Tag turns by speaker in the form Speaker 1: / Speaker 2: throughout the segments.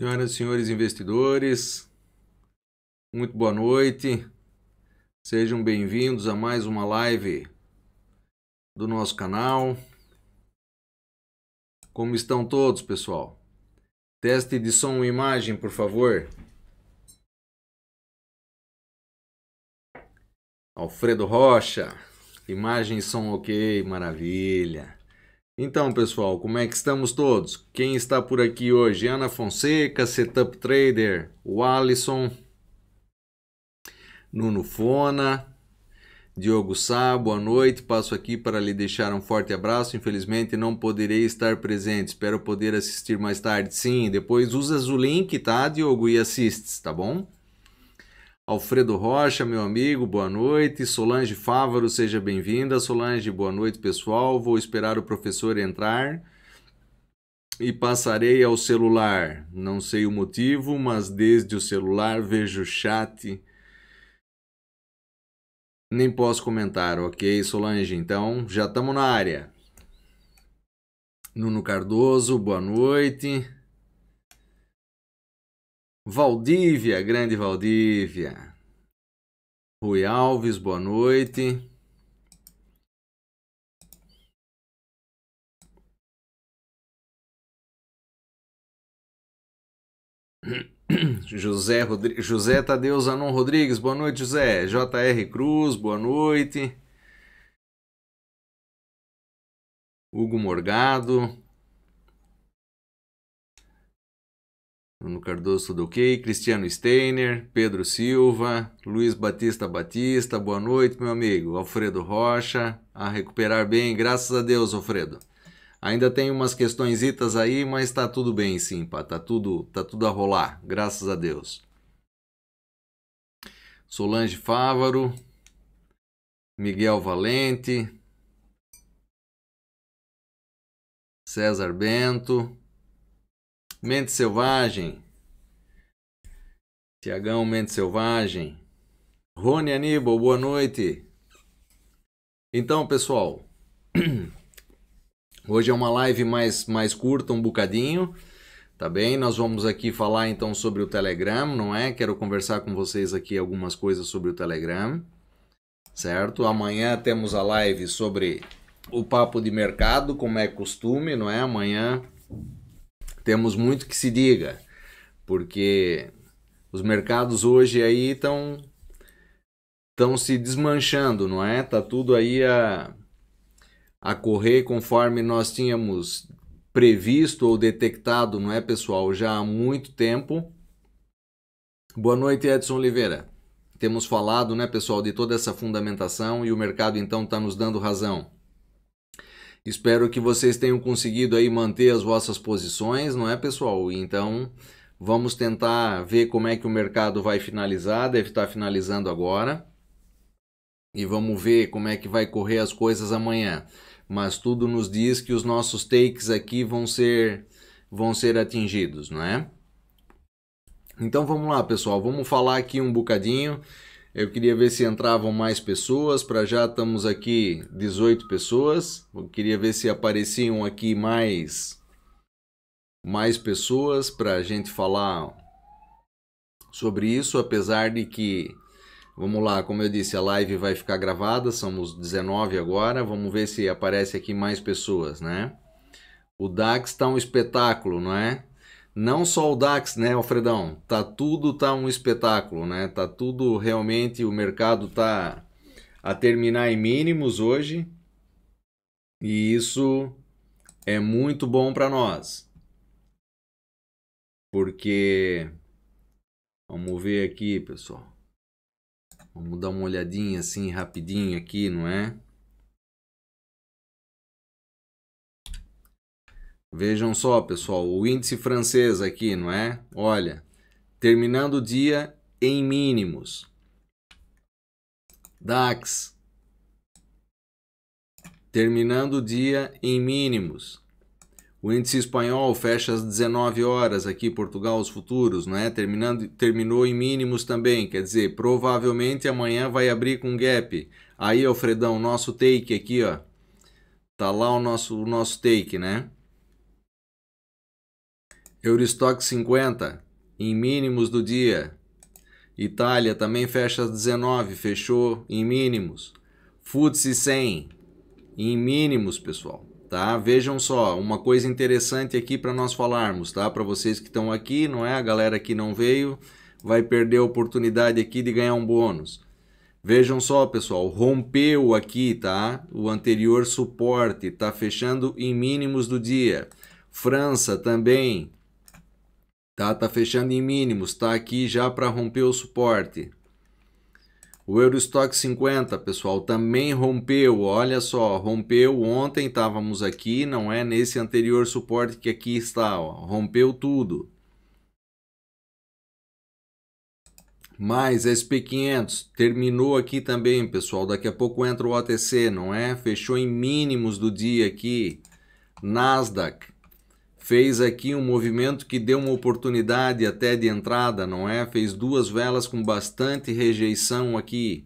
Speaker 1: Senhoras e senhores investidores, muito boa noite. Sejam bem-vindos a mais uma live do nosso canal. Como estão todos, pessoal? Teste de som e imagem, por favor. Alfredo Rocha, imagem e som ok, maravilha. Então, pessoal, como é que estamos todos? Quem está por aqui hoje? Ana Fonseca, Setup Trader, o Alisson, Nuno Fona, Diogo Sá, boa noite. Passo aqui para lhe deixar um forte abraço. Infelizmente não poderei estar presente. Espero poder assistir mais tarde. Sim, depois usas o link, tá, Diogo, e assistes, tá bom? Alfredo Rocha, meu amigo, boa noite. Solange Fávaro, seja bem-vinda. Solange, boa noite, pessoal. Vou esperar o professor entrar e passarei ao celular. Não sei o motivo, mas desde o celular vejo o chat. Nem posso comentar, ok, Solange? Então, já estamos na área. Nuno Cardoso, boa noite. Valdívia, grande Valdívia. Rui Alves, boa noite. José. José Tadeu Zanon Rodrigues, boa noite, José. JR Cruz, boa noite. Hugo Morgado, Bruno Cardoso, tudo ok? Cristiano Steiner, Pedro Silva, Luiz Batista Batista, boa noite, meu amigo. Alfredo Rocha, a recuperar bem, graças a Deus, Alfredo. Ainda tem umas questões aí, mas tá tudo bem sim, pá. Tá tudo, tá tudo a rolar, graças a Deus. Solange Fávaro, Miguel Valente, César Bento, Mente Selvagem. Tiagão Mente Selvagem. Rony Aníbal, boa noite. Então, pessoal, hoje é uma live mais, mais curta, um bocadinho, tá bem? Nós vamos aqui falar então sobre o Telegram, não é? Quero conversar com vocês aqui algumas coisas sobre o Telegram, certo? Amanhã temos a live sobre o papo de mercado, como é costume, não é? Amanhã temos muito que se diga, porque os mercados hoje aí estão estão se desmanchando, não é? Tá tudo aí a a correr conforme nós tínhamos previsto ou detectado, não é, pessoal, já há muito tempo. Boa noite, Edson Oliveira. Temos falado, né, pessoal, de toda essa fundamentação e o mercado então está nos dando razão. Espero que vocês tenham conseguido aí manter as vossas posições, não é, pessoal? Então, vamos tentar ver como é que o mercado vai finalizar, deve estar finalizando agora. E vamos ver como é que vai correr as coisas amanhã. Mas tudo nos diz que os nossos takes aqui vão ser vão ser atingidos, não é? Então vamos lá, pessoal, vamos falar aqui um bocadinho eu queria ver se entravam mais pessoas, para já estamos aqui 18 pessoas. Eu queria ver se apareciam aqui mais mais pessoas para a gente falar sobre isso, apesar de que Vamos lá, como eu disse, a live vai ficar gravada, somos 19 agora, vamos ver se aparece aqui mais pessoas, né? O DAX está um espetáculo, não é? Não só o DAX, né, Alfredão? Tá tudo tá um espetáculo, né? Tá tudo realmente o mercado tá a terminar em mínimos hoje. E isso é muito bom para nós. Porque vamos ver aqui, pessoal. Vamos dar uma olhadinha assim rapidinho aqui, não é? Vejam só, pessoal, o índice francês aqui, não é? Olha, terminando o dia em mínimos. DAX terminando o dia em mínimos. O índice espanhol fecha às 19 horas aqui, Portugal, os futuros, não é? Terminando, terminou em mínimos também, quer dizer, provavelmente amanhã vai abrir com gap. Aí, Alfredão, nosso take aqui, ó. Tá lá o nosso, o nosso take, né? Eurostock 50 em mínimos do dia. Itália também fecha às 19, fechou em mínimos. FTSE 100 em mínimos, pessoal, tá? Vejam só, uma coisa interessante aqui para nós falarmos, tá? Para vocês que estão aqui, não é? A galera que não veio vai perder a oportunidade aqui de ganhar um bônus. Vejam só, pessoal, rompeu aqui, tá? O anterior suporte, tá fechando em mínimos do dia. França também, tá? Tá fechando em mínimos, tá aqui já para romper o suporte. O Eurostock 50, pessoal, também rompeu. Olha só, rompeu ontem, estávamos aqui, não é nesse anterior suporte que aqui está, ó. Rompeu tudo. Mais SP500 terminou aqui também, pessoal. Daqui a pouco entra o OTC, não é? Fechou em mínimos do dia aqui. Nasdaq fez aqui um movimento que deu uma oportunidade até de entrada, não é? Fez duas velas com bastante rejeição aqui.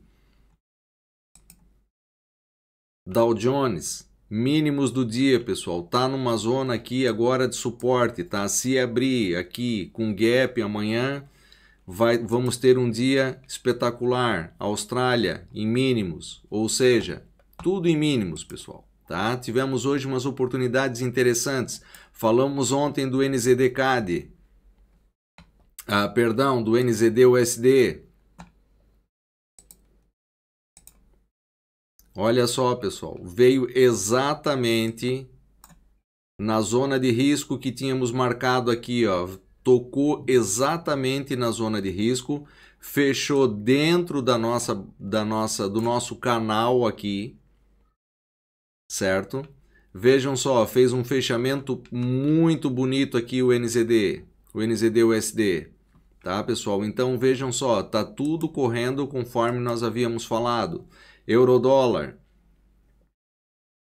Speaker 1: Dow Jones, mínimos do dia, pessoal. Tá numa zona aqui agora de suporte, tá? Se abrir aqui com gap amanhã, vai, vamos ter um dia espetacular. Austrália em mínimos, ou seja, tudo em mínimos, pessoal. Tá? Tivemos hoje umas oportunidades interessantes. Falamos ontem do NZD CAD, ah, perdão, do NZD USD. Olha só, pessoal, veio exatamente na zona de risco que tínhamos marcado aqui, ó tocou exatamente na zona de risco, fechou dentro da nossa, da nossa, do nosso canal aqui, certo? Vejam só, fez um fechamento muito bonito aqui o NZD, o NZD USD, tá pessoal? Então vejam só, tá tudo correndo conforme nós havíamos falado. Eurodólar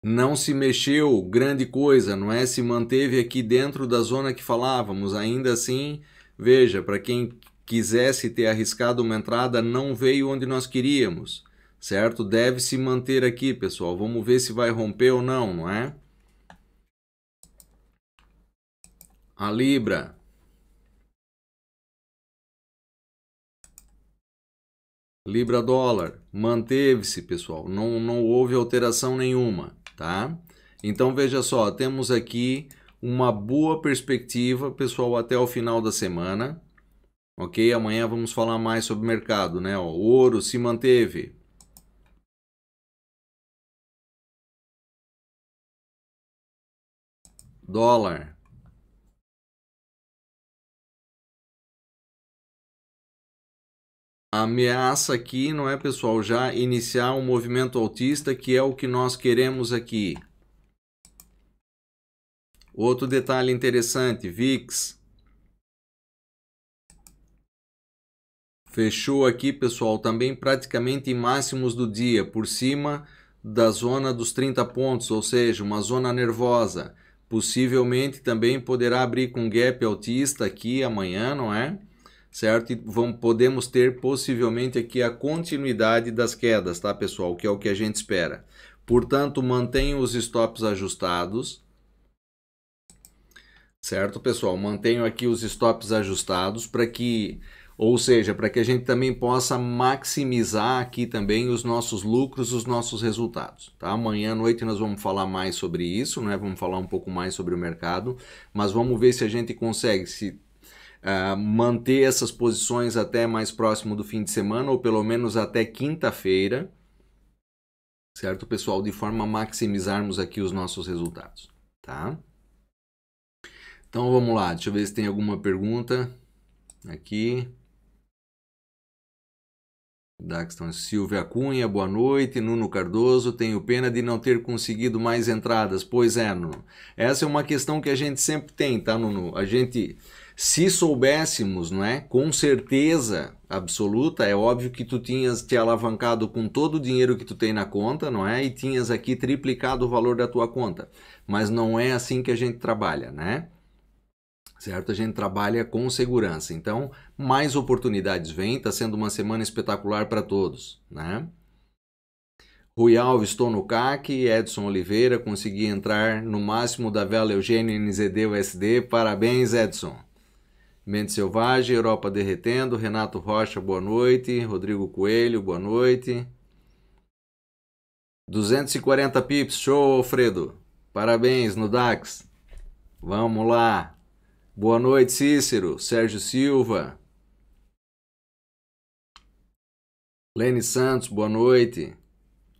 Speaker 1: não se mexeu grande coisa, não é? Se manteve aqui dentro da zona que falávamos. Ainda assim, veja, para quem quisesse ter arriscado uma entrada, não veio onde nós queríamos, certo? Deve se manter aqui, pessoal. Vamos ver se vai romper ou não, não é? A Libra. Libra dólar manteve-se, pessoal. Não, não houve alteração nenhuma tá? Então veja só, temos aqui uma boa perspectiva, pessoal, até o final da semana. Ok? Amanhã vamos falar mais sobre mercado, né? O ouro se manteve. Dólar. A ameaça aqui não é, pessoal, já iniciar um movimento autista, que é o que nós queremos aqui. Outro detalhe interessante, VIX. Fechou aqui, pessoal, também praticamente em máximos do dia, por cima da zona dos 30 pontos, ou seja, uma zona nervosa. Possivelmente também poderá abrir com gap altista aqui amanhã, não é? certo? E vamos, podemos ter possivelmente aqui a continuidade das quedas, tá, pessoal? Que é o que a gente espera. Portanto, mantenha os stops ajustados. Certo, pessoal? Mantenho aqui os stops ajustados para que, ou seja, para que a gente também possa maximizar aqui também os nossos lucros, os nossos resultados. Tá? Amanhã à noite nós vamos falar mais sobre isso, né? Vamos falar um pouco mais sobre o mercado, mas vamos ver se a gente consegue se uh, manter essas posições até mais próximo do fim de semana, ou pelo menos até quinta-feira, certo, pessoal? De forma a maximizarmos aqui os nossos resultados, tá? Então vamos lá, deixa eu ver se tem alguma pergunta aqui. Daxton Silvia Cunha, boa noite. Nuno Cardoso, tenho pena de não ter conseguido mais entradas. Pois é, Nuno. Essa é uma questão que a gente sempre tem, tá, Nuno? A gente se soubéssemos, não é? Com certeza absoluta, é óbvio que tu tinhas te alavancado com todo o dinheiro que tu tem na conta, não é? E tinhas aqui triplicado o valor da tua conta. Mas não é assim que a gente trabalha, né? Certo? A gente trabalha com segurança. Então, mais oportunidades vêm, está sendo uma semana espetacular para todos, né? Rui Alves, estou no CAC. Edson Oliveira, consegui entrar no máximo da vela Eugênio NZD USD. Parabéns, Edson. Mente Selvagem, Europa Derretendo. Renato Rocha, boa noite. Rodrigo Coelho, boa noite. 240 pips, show, Alfredo. Parabéns no DAX. Vamos lá. Boa noite, Cícero. Sérgio Silva. Lene Santos, boa noite.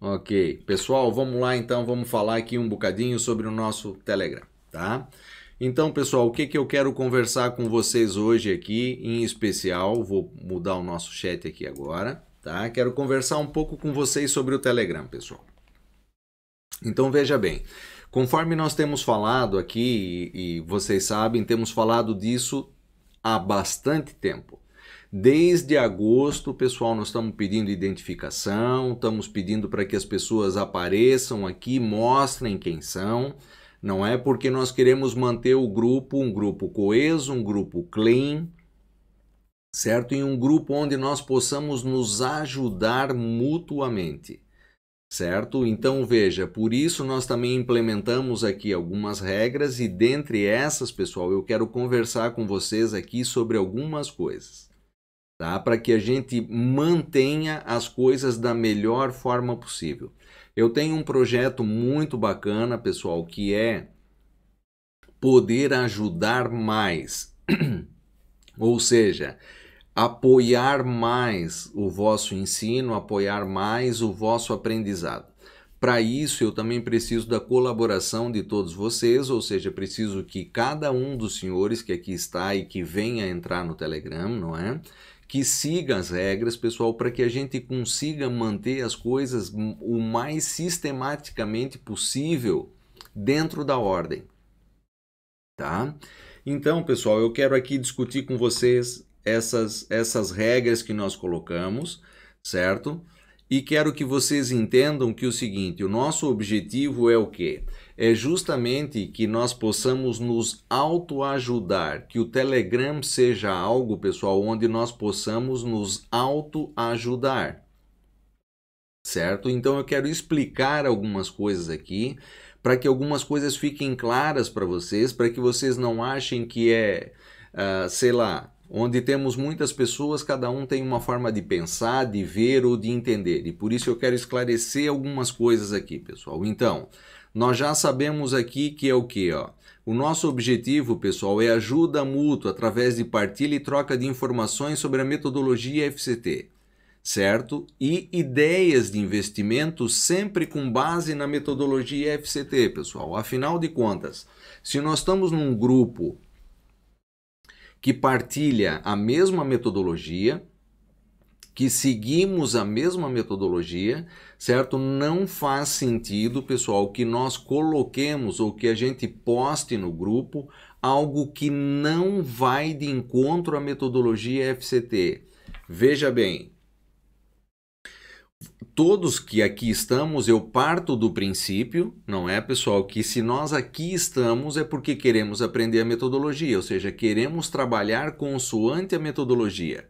Speaker 1: Ok, pessoal, vamos lá então, vamos falar aqui um bocadinho sobre o nosso Telegram, tá? Então, pessoal, o que, que eu quero conversar com vocês hoje aqui, em especial, vou mudar o nosso chat aqui agora, tá? Quero conversar um pouco com vocês sobre o Telegram, pessoal. Então, veja bem, conforme nós temos falado aqui, e, vocês sabem, temos falado disso há bastante tempo. Desde agosto, pessoal, nós estamos pedindo identificação, estamos pedindo para que as pessoas apareçam aqui, mostrem quem são. Não é porque nós queremos manter o grupo um grupo coeso, um grupo clean, certo? E um grupo onde nós possamos nos ajudar mutuamente, certo? Então veja, por isso nós também implementamos aqui algumas regras e dentre essas, pessoal, eu quero conversar com vocês aqui sobre algumas coisas tá? Para que a gente mantenha as coisas da melhor forma possível. Eu tenho um projeto muito bacana, pessoal, que é poder ajudar mais. Ou seja, apoiar mais o vosso ensino, apoiar mais o vosso aprendizado. Para isso, eu também preciso da colaboração de todos vocês, ou seja, preciso que cada um dos senhores que aqui está e que venha entrar no Telegram, não é? que siga as regras, pessoal, para que a gente consiga manter as coisas o mais sistematicamente possível dentro da ordem. Tá? Então, pessoal, eu quero aqui discutir com vocês essas, essas regras que nós colocamos, certo? E quero que vocês entendam que o seguinte, o nosso objetivo é o quê? é justamente que nós possamos nos autoajudar, que o Telegram seja algo, pessoal, onde nós possamos nos autoajudar. Certo? Então eu quero explicar algumas coisas aqui para que algumas coisas fiquem claras para vocês, para que vocês não achem que é, uh, sei lá, onde temos muitas pessoas, cada um tem uma forma de pensar, de ver ou de entender. E por isso eu quero esclarecer algumas coisas aqui, pessoal. Então, nós já sabemos aqui que é o que, ó. O nosso objetivo, pessoal, é ajuda mútua através de partilha e troca de informações sobre a metodologia FCT, certo? E ideias de investimento sempre com base na metodologia FCT, pessoal. Afinal de contas, se nós estamos num grupo que partilha a mesma metodologia, que seguimos a mesma metodologia, certo? Não faz sentido, pessoal, que nós coloquemos ou que a gente poste no grupo algo que não vai de encontro à metodologia FCT. Veja bem, todos que aqui estamos, eu parto do princípio, não é, pessoal, que se nós aqui estamos é porque queremos aprender a metodologia, ou seja, queremos trabalhar consoante a metodologia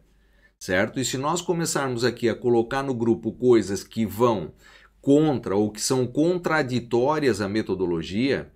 Speaker 1: certo? E se nós começarmos aqui a colocar no grupo coisas que vão contra ou que são contraditórias à metodologia,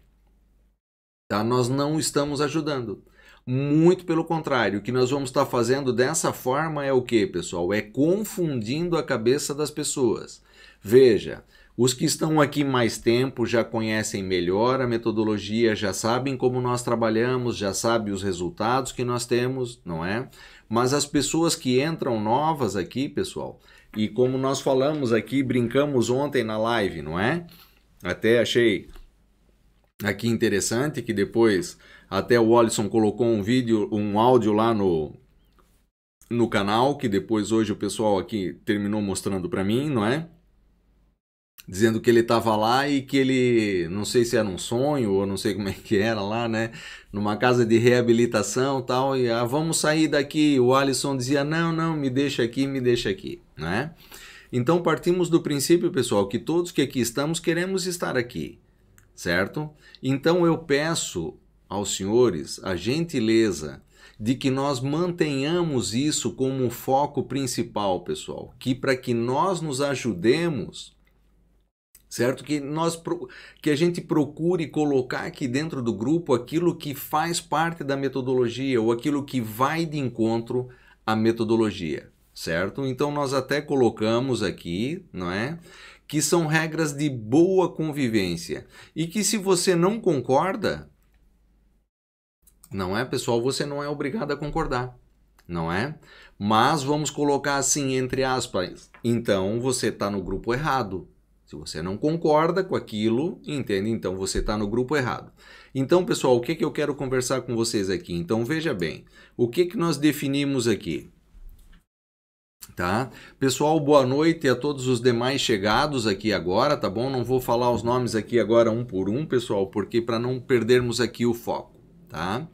Speaker 1: tá? Nós não estamos ajudando. Muito pelo contrário, o que nós vamos estar fazendo dessa forma é o que, pessoal? É confundindo a cabeça das pessoas. Veja, os que estão aqui mais tempo já conhecem melhor a metodologia, já sabem como nós trabalhamos, já sabem os resultados que nós temos, não é? Mas as pessoas que entram novas aqui, pessoal, e como nós falamos aqui, brincamos ontem na live, não é? Até achei aqui interessante que depois até o Alisson colocou um vídeo, um áudio lá no no canal que depois hoje o pessoal aqui terminou mostrando para mim, não é? dizendo que ele estava lá e que ele, não sei se era um sonho ou não sei como é que era lá, né, numa casa de reabilitação tal, e ah, vamos sair daqui. O Alisson dizia: não, não, me deixa aqui, me deixa aqui, né? Então partimos do princípio, pessoal, que todos que aqui estamos queremos estar aqui, certo? Então eu peço aos senhores a gentileza de que nós mantenhamos isso como foco principal, pessoal, que para que nós nos ajudemos certo? Que nós que a gente procure colocar aqui dentro do grupo aquilo que faz parte da metodologia ou aquilo que vai de encontro à metodologia, certo? Então nós até colocamos aqui, não é? Que são regras de boa convivência e que se você não concorda, não é, pessoal, você não é obrigado a concordar, não é? Mas vamos colocar assim entre aspas, então você está no grupo errado, se você não concorda com aquilo, entende? Então você está no grupo errado. Então, pessoal, o que, que eu quero conversar com vocês aqui? Então, veja bem, o que, que nós definimos aqui? Tá? Pessoal, boa noite a todos os demais chegados aqui agora, tá bom? Não vou falar os nomes aqui agora um por um, pessoal, porque para não perdermos aqui o foco, tá?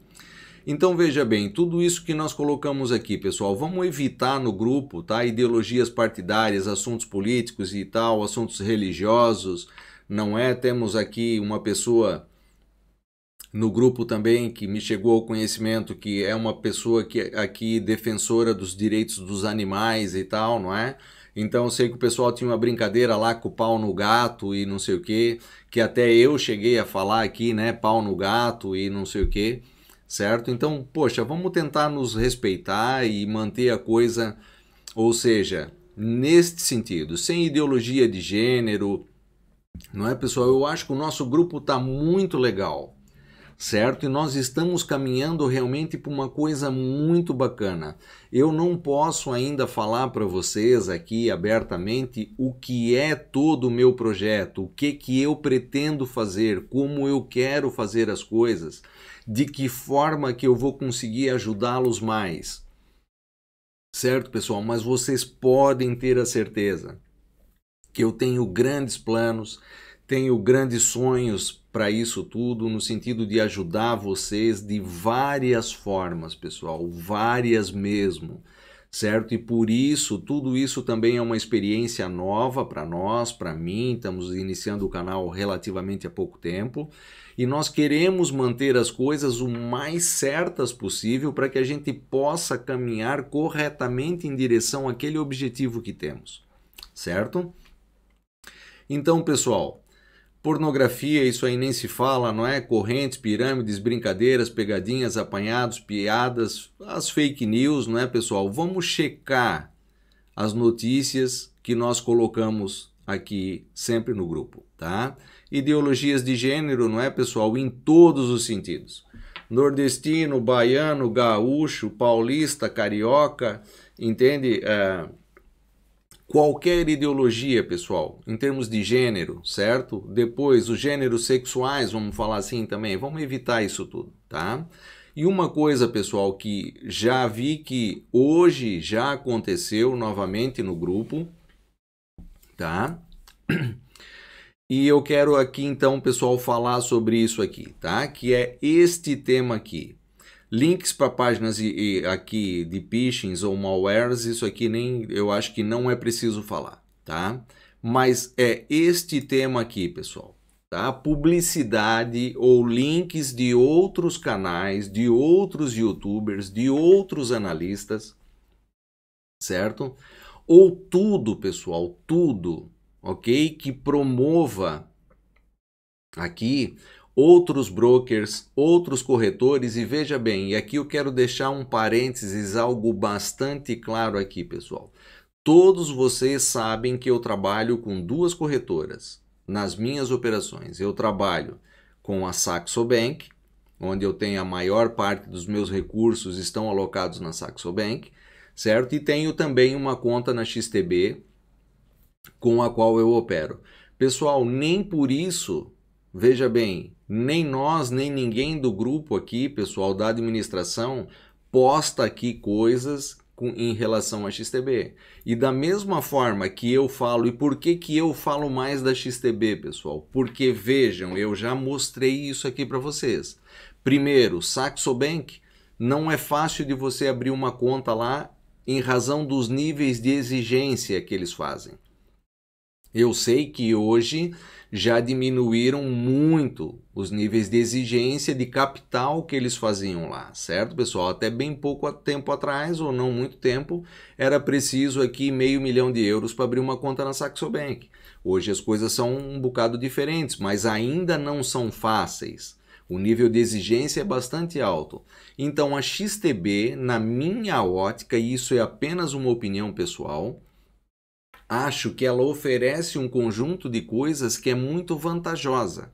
Speaker 1: Então veja bem, tudo isso que nós colocamos aqui, pessoal, vamos evitar no grupo, tá? Ideologias partidárias, assuntos políticos e tal, assuntos religiosos, não é? Temos aqui uma pessoa no grupo também que me chegou ao conhecimento que é uma pessoa que aqui defensora dos direitos dos animais e tal, não é? Então eu sei que o pessoal tinha uma brincadeira lá com o pau no gato e não sei o que, que até eu cheguei a falar aqui, né? Pau no gato e não sei o que certo? Então, poxa, vamos tentar nos respeitar e manter a coisa, ou seja, neste sentido, sem ideologia de gênero, não é, pessoal? Eu acho que o nosso grupo está muito legal, certo? E nós estamos caminhando realmente para uma coisa muito bacana. Eu não posso ainda falar para vocês aqui abertamente o que é todo o meu projeto, o que que eu pretendo fazer, como eu quero fazer as coisas de que forma que eu vou conseguir ajudá-los mais. Certo, pessoal? Mas vocês podem ter a certeza que eu tenho grandes planos, tenho grandes sonhos para isso tudo, no sentido de ajudar vocês de várias formas, pessoal, várias mesmo certo? E por isso, tudo isso também é uma experiência nova para nós, para mim. Estamos iniciando o canal relativamente há pouco tempo e nós queremos manter as coisas o mais certas possível para que a gente possa caminhar corretamente em direção àquele objetivo que temos, certo? Então, pessoal, pornografia, isso aí nem se fala, não é? Correntes, pirâmides, brincadeiras, pegadinhas, apanhados, piadas, as fake news, não é, pessoal? Vamos checar as notícias que nós colocamos aqui sempre no grupo, tá? Ideologias de gênero, não é, pessoal? Em todos os sentidos. Nordestino, baiano, gaúcho, paulista, carioca, entende? É, qualquer ideologia, pessoal, em termos de gênero, certo? Depois, os gêneros sexuais, vamos falar assim também, vamos evitar isso tudo, tá? E uma coisa, pessoal, que já vi que hoje já aconteceu novamente no grupo, tá? E eu quero aqui então, pessoal, falar sobre isso aqui, tá? Que é este tema aqui. Links para páginas e, e aqui de phishings ou malwares, isso aqui nem eu acho que não é preciso falar, tá? Mas é este tema aqui, pessoal, tá? Publicidade ou links de outros canais, de outros youtubers, de outros analistas, certo? Ou tudo, pessoal, tudo ok? Que promova aqui outros brokers, outros corretores e veja bem, e aqui eu quero deixar um parênteses, algo bastante claro aqui, pessoal. Todos vocês sabem que eu trabalho com duas corretoras nas minhas operações. Eu trabalho com a Saxo Bank, onde eu tenho a maior parte dos meus recursos estão alocados na Saxo Bank, certo? E tenho também uma conta na XTB, com a qual eu opero. Pessoal, nem por isso, veja bem, nem nós, nem ninguém do grupo aqui, pessoal da administração, posta aqui coisas com, em relação à XTB. E da mesma forma que eu falo, e por que, que eu falo mais da XTB, pessoal? Porque vejam, eu já mostrei isso aqui para vocês. Primeiro, Saxo Bank não é fácil de você abrir uma conta lá em razão dos níveis de exigência que eles fazem. Eu sei que hoje já diminuíram muito os níveis de exigência de capital que eles faziam lá, certo, pessoal? Até bem pouco tempo atrás, ou não muito tempo, era preciso aqui meio milhão de euros para abrir uma conta na Saxo Bank. Hoje as coisas são um bocado diferentes, mas ainda não são fáceis. O nível de exigência é bastante alto. Então a XTB, na minha ótica, e isso é apenas uma opinião pessoal, acho que ela oferece um conjunto de coisas que é muito vantajosa.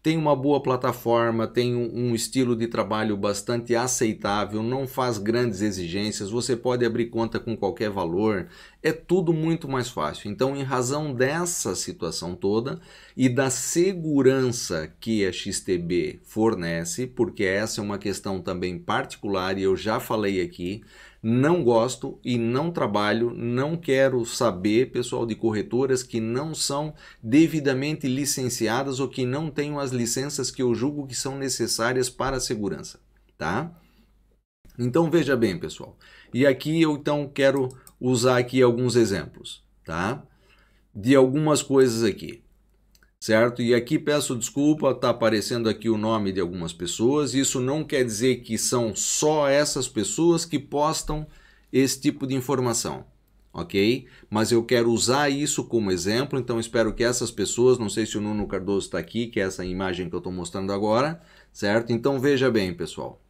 Speaker 1: Tem uma boa plataforma, tem um, estilo de trabalho bastante aceitável, não faz grandes exigências, você pode abrir conta com qualquer valor, é tudo muito mais fácil. Então, em razão dessa situação toda e da segurança que a XTB fornece, porque essa é uma questão também particular e eu já falei aqui, não gosto e não trabalho, não quero saber, pessoal, de corretoras que não são devidamente licenciadas ou que não tenham as licenças que eu julgo que são necessárias para a segurança, tá? Então veja bem, pessoal. E aqui eu então quero usar aqui alguns exemplos, tá? De algumas coisas aqui certo? E aqui peço desculpa, está aparecendo aqui o nome de algumas pessoas. Isso não quer dizer que são só essas pessoas que postam esse tipo de informação, ok? Mas eu quero usar isso como exemplo, então espero que essas pessoas, não sei se o Nuno Cardoso está aqui, que é essa imagem que eu estou mostrando agora, certo? Então veja bem, pessoal.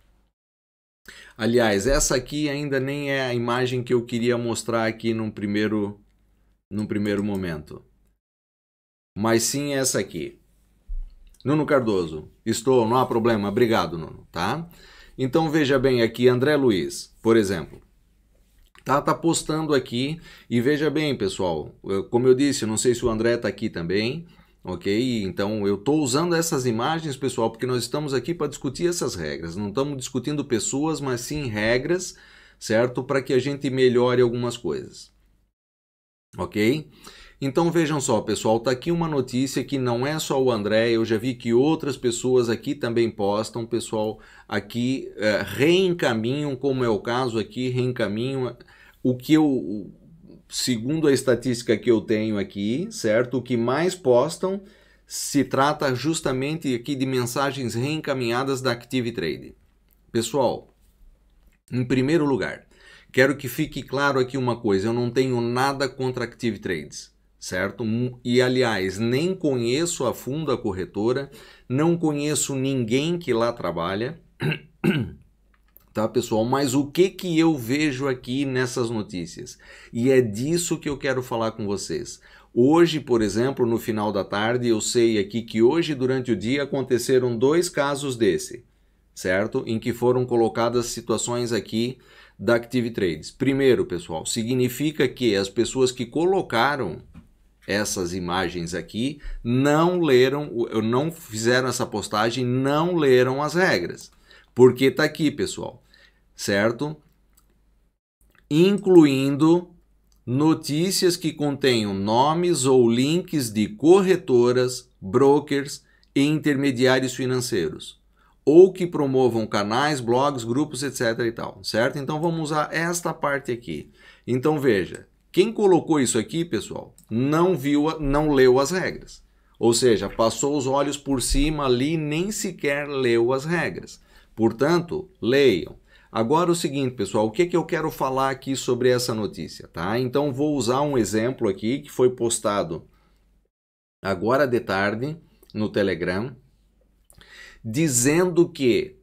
Speaker 1: Aliás, essa aqui ainda nem é a imagem que eu queria mostrar aqui num primeiro, num primeiro momento mas sim essa aqui. Nuno Cardoso, estou, não há problema, obrigado, Nuno, tá? Então veja bem aqui, André Luiz, por exemplo. Tá, tá postando aqui e veja bem, pessoal, como eu disse, não sei se o André tá aqui também, ok? Então eu estou usando essas imagens, pessoal, porque nós estamos aqui para discutir essas regras. Não estamos discutindo pessoas, mas sim regras, certo? Para que a gente melhore algumas coisas, ok? Então vejam só, pessoal, tá aqui uma notícia que não é só o André, eu já vi que outras pessoas aqui também postam, pessoal, aqui é, reencaminham, como é o caso aqui, reencaminham o que eu, segundo a estatística que eu tenho aqui, certo? O que mais postam se trata justamente aqui de mensagens reencaminhadas da Active Trade. Pessoal, em primeiro lugar, quero que fique claro aqui uma coisa, eu não tenho nada contra Active Trades certo? E aliás, nem conheço a fundo a corretora, não conheço ninguém que lá trabalha. tá, pessoal? Mas o que que eu vejo aqui nessas notícias? E é disso que eu quero falar com vocês. Hoje, por exemplo, no final da tarde, eu sei aqui que hoje durante o dia aconteceram dois casos desse, certo? Em que foram colocadas situações aqui da Active Trades. Primeiro, pessoal, significa que as pessoas que colocaram essas imagens aqui não leram, não fizeram essa postagem, não leram as regras. Porque tá aqui, pessoal, certo? Incluindo notícias que contenham nomes ou links de corretoras, brokers e intermediários financeiros, ou que promovam canais, blogs, grupos, etc e tal, certo? Então vamos usar esta parte aqui. Então veja, quem colocou isso aqui, pessoal, não viu, não leu as regras. Ou seja, passou os olhos por cima ali, nem sequer leu as regras. Portanto, leiam. Agora o seguinte, pessoal, o que, que eu quero falar aqui sobre essa notícia, tá? Então vou usar um exemplo aqui que foi postado agora de tarde no Telegram, dizendo que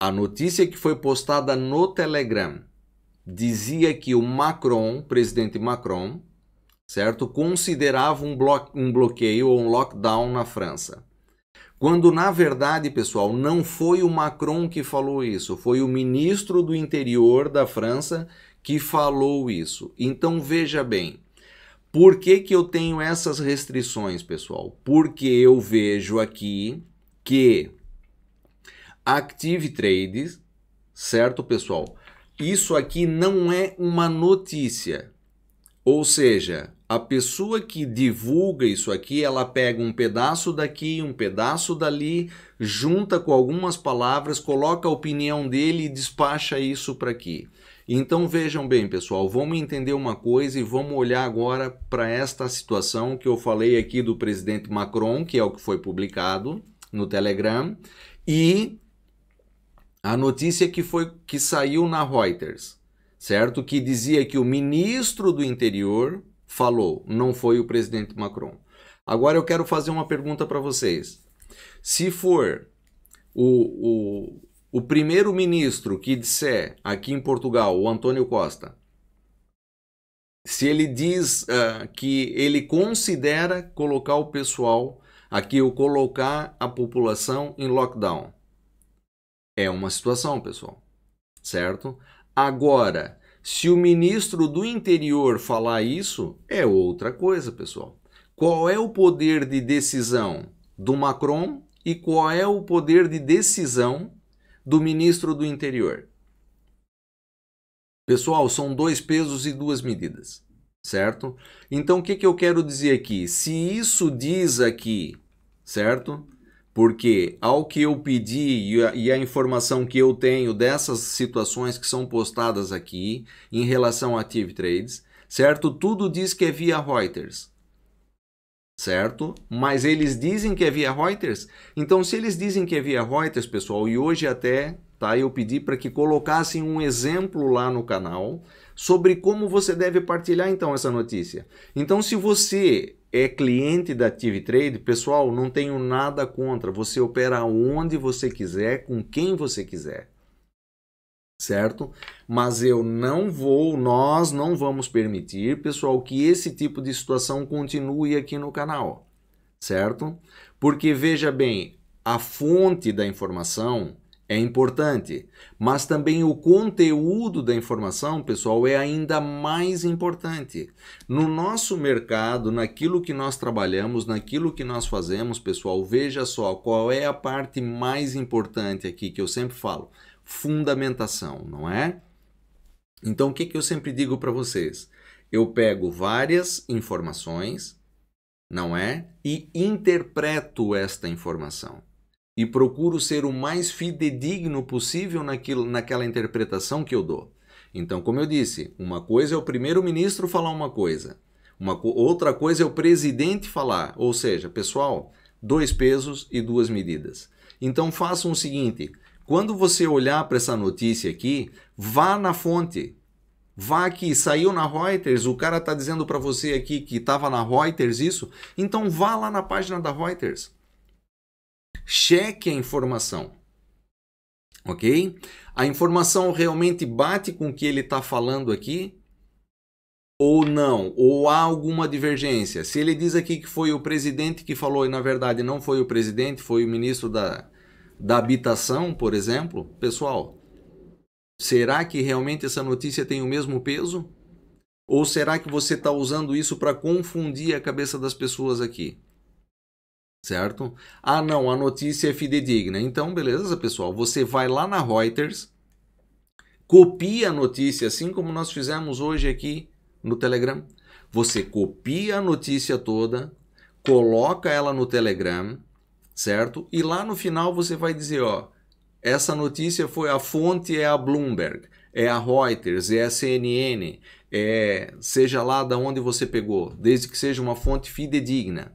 Speaker 1: a notícia que foi postada no Telegram dizia que o Macron, presidente Macron, certo, considerava um, blo um bloqueio ou um lockdown na França. Quando na verdade, pessoal, não foi o Macron que falou isso, foi o ministro do interior da França que falou isso. Então veja bem, por que, que eu tenho essas restrições, pessoal? Porque eu vejo aqui que Active Trades, certo, pessoal? Isso aqui não é uma notícia. Ou seja, a pessoa que divulga isso aqui, ela pega um pedaço daqui, um pedaço dali, junta com algumas palavras, coloca a opinião dele e despacha isso para aqui. Então vejam bem, pessoal, vamos entender uma coisa e vamos olhar agora para esta situação que eu falei aqui do presidente Macron, que é o que foi publicado no Telegram, e a notícia que foi que saiu na Reuters, certo? Que dizia que o ministro do Interior falou, não foi o presidente Macron. Agora eu quero fazer uma pergunta para vocês. Se for o, o, o primeiro-ministro que disser aqui em Portugal, o Antônio Costa, se ele diz uh, que ele considera colocar o pessoal aqui, ou colocar a população em lockdown, é uma situação, pessoal, certo? Agora, se o ministro do interior falar isso, é outra coisa, pessoal. Qual é o poder de decisão do Macron e qual é o poder de decisão do ministro do interior? Pessoal, são dois pesos e duas medidas, certo? Então, o que, que eu quero dizer aqui? Se isso diz aqui, certo? Porque ao que eu pedi e a, e a, informação que eu tenho dessas situações que são postadas aqui em relação a Active Trades, certo? Tudo diz que é via Reuters, certo? Mas eles dizem que é via Reuters. Então, se eles dizem que é via Reuters, pessoal, e hoje até tá, eu pedi para que colocassem um exemplo lá no canal sobre como você deve partilhar então essa notícia. Então, se você é cliente da Active Trade, pessoal, não tenho nada contra. Você opera onde você quiser, com quem você quiser. Certo? Mas eu não vou, nós não vamos permitir, pessoal, que esse tipo de situação continue aqui no canal. Certo? Porque veja bem, a fonte da informação é importante, mas também o conteúdo da informação, pessoal, é ainda mais importante. No nosso mercado, naquilo que nós trabalhamos, naquilo que nós fazemos, pessoal, veja só qual é a parte mais importante aqui que eu sempre falo: fundamentação, não é? Então, o que, que eu sempre digo para vocês? Eu pego várias informações, não é? E interpreto esta informação e procuro ser o mais fidedigno possível naquilo, naquela interpretação que eu dou. Então, como eu disse, uma coisa é o primeiro-ministro falar uma coisa, uma outra coisa é o presidente falar, ou seja, pessoal, dois pesos e duas medidas. Então, façam o seguinte: quando você olhar para essa notícia aqui, vá na fonte. Vá aqui, saiu na Reuters, o cara está dizendo para você aqui que estava na Reuters isso, então vá lá na página da Reuters cheque a informação. Ok? A informação realmente bate com o que ele está falando aqui? Ou não? Ou há alguma divergência? Se ele diz aqui que foi o presidente que falou e na verdade não foi o presidente, foi o ministro da, da habitação, por exemplo, pessoal, será que realmente essa notícia tem o mesmo peso? Ou será que você está usando isso para confundir a cabeça das pessoas aqui? Certo? Ah, não, a notícia é fidedigna. Então, beleza, pessoal, você vai lá na Reuters, copia a notícia, assim como nós fizemos hoje aqui no Telegram. Você copia a notícia toda, coloca ela no Telegram, certo? E lá no final você vai dizer, ó, essa notícia foi a fonte é a Bloomberg, é a Reuters, é a CNN, é seja lá da onde você pegou, desde que seja uma fonte fidedigna.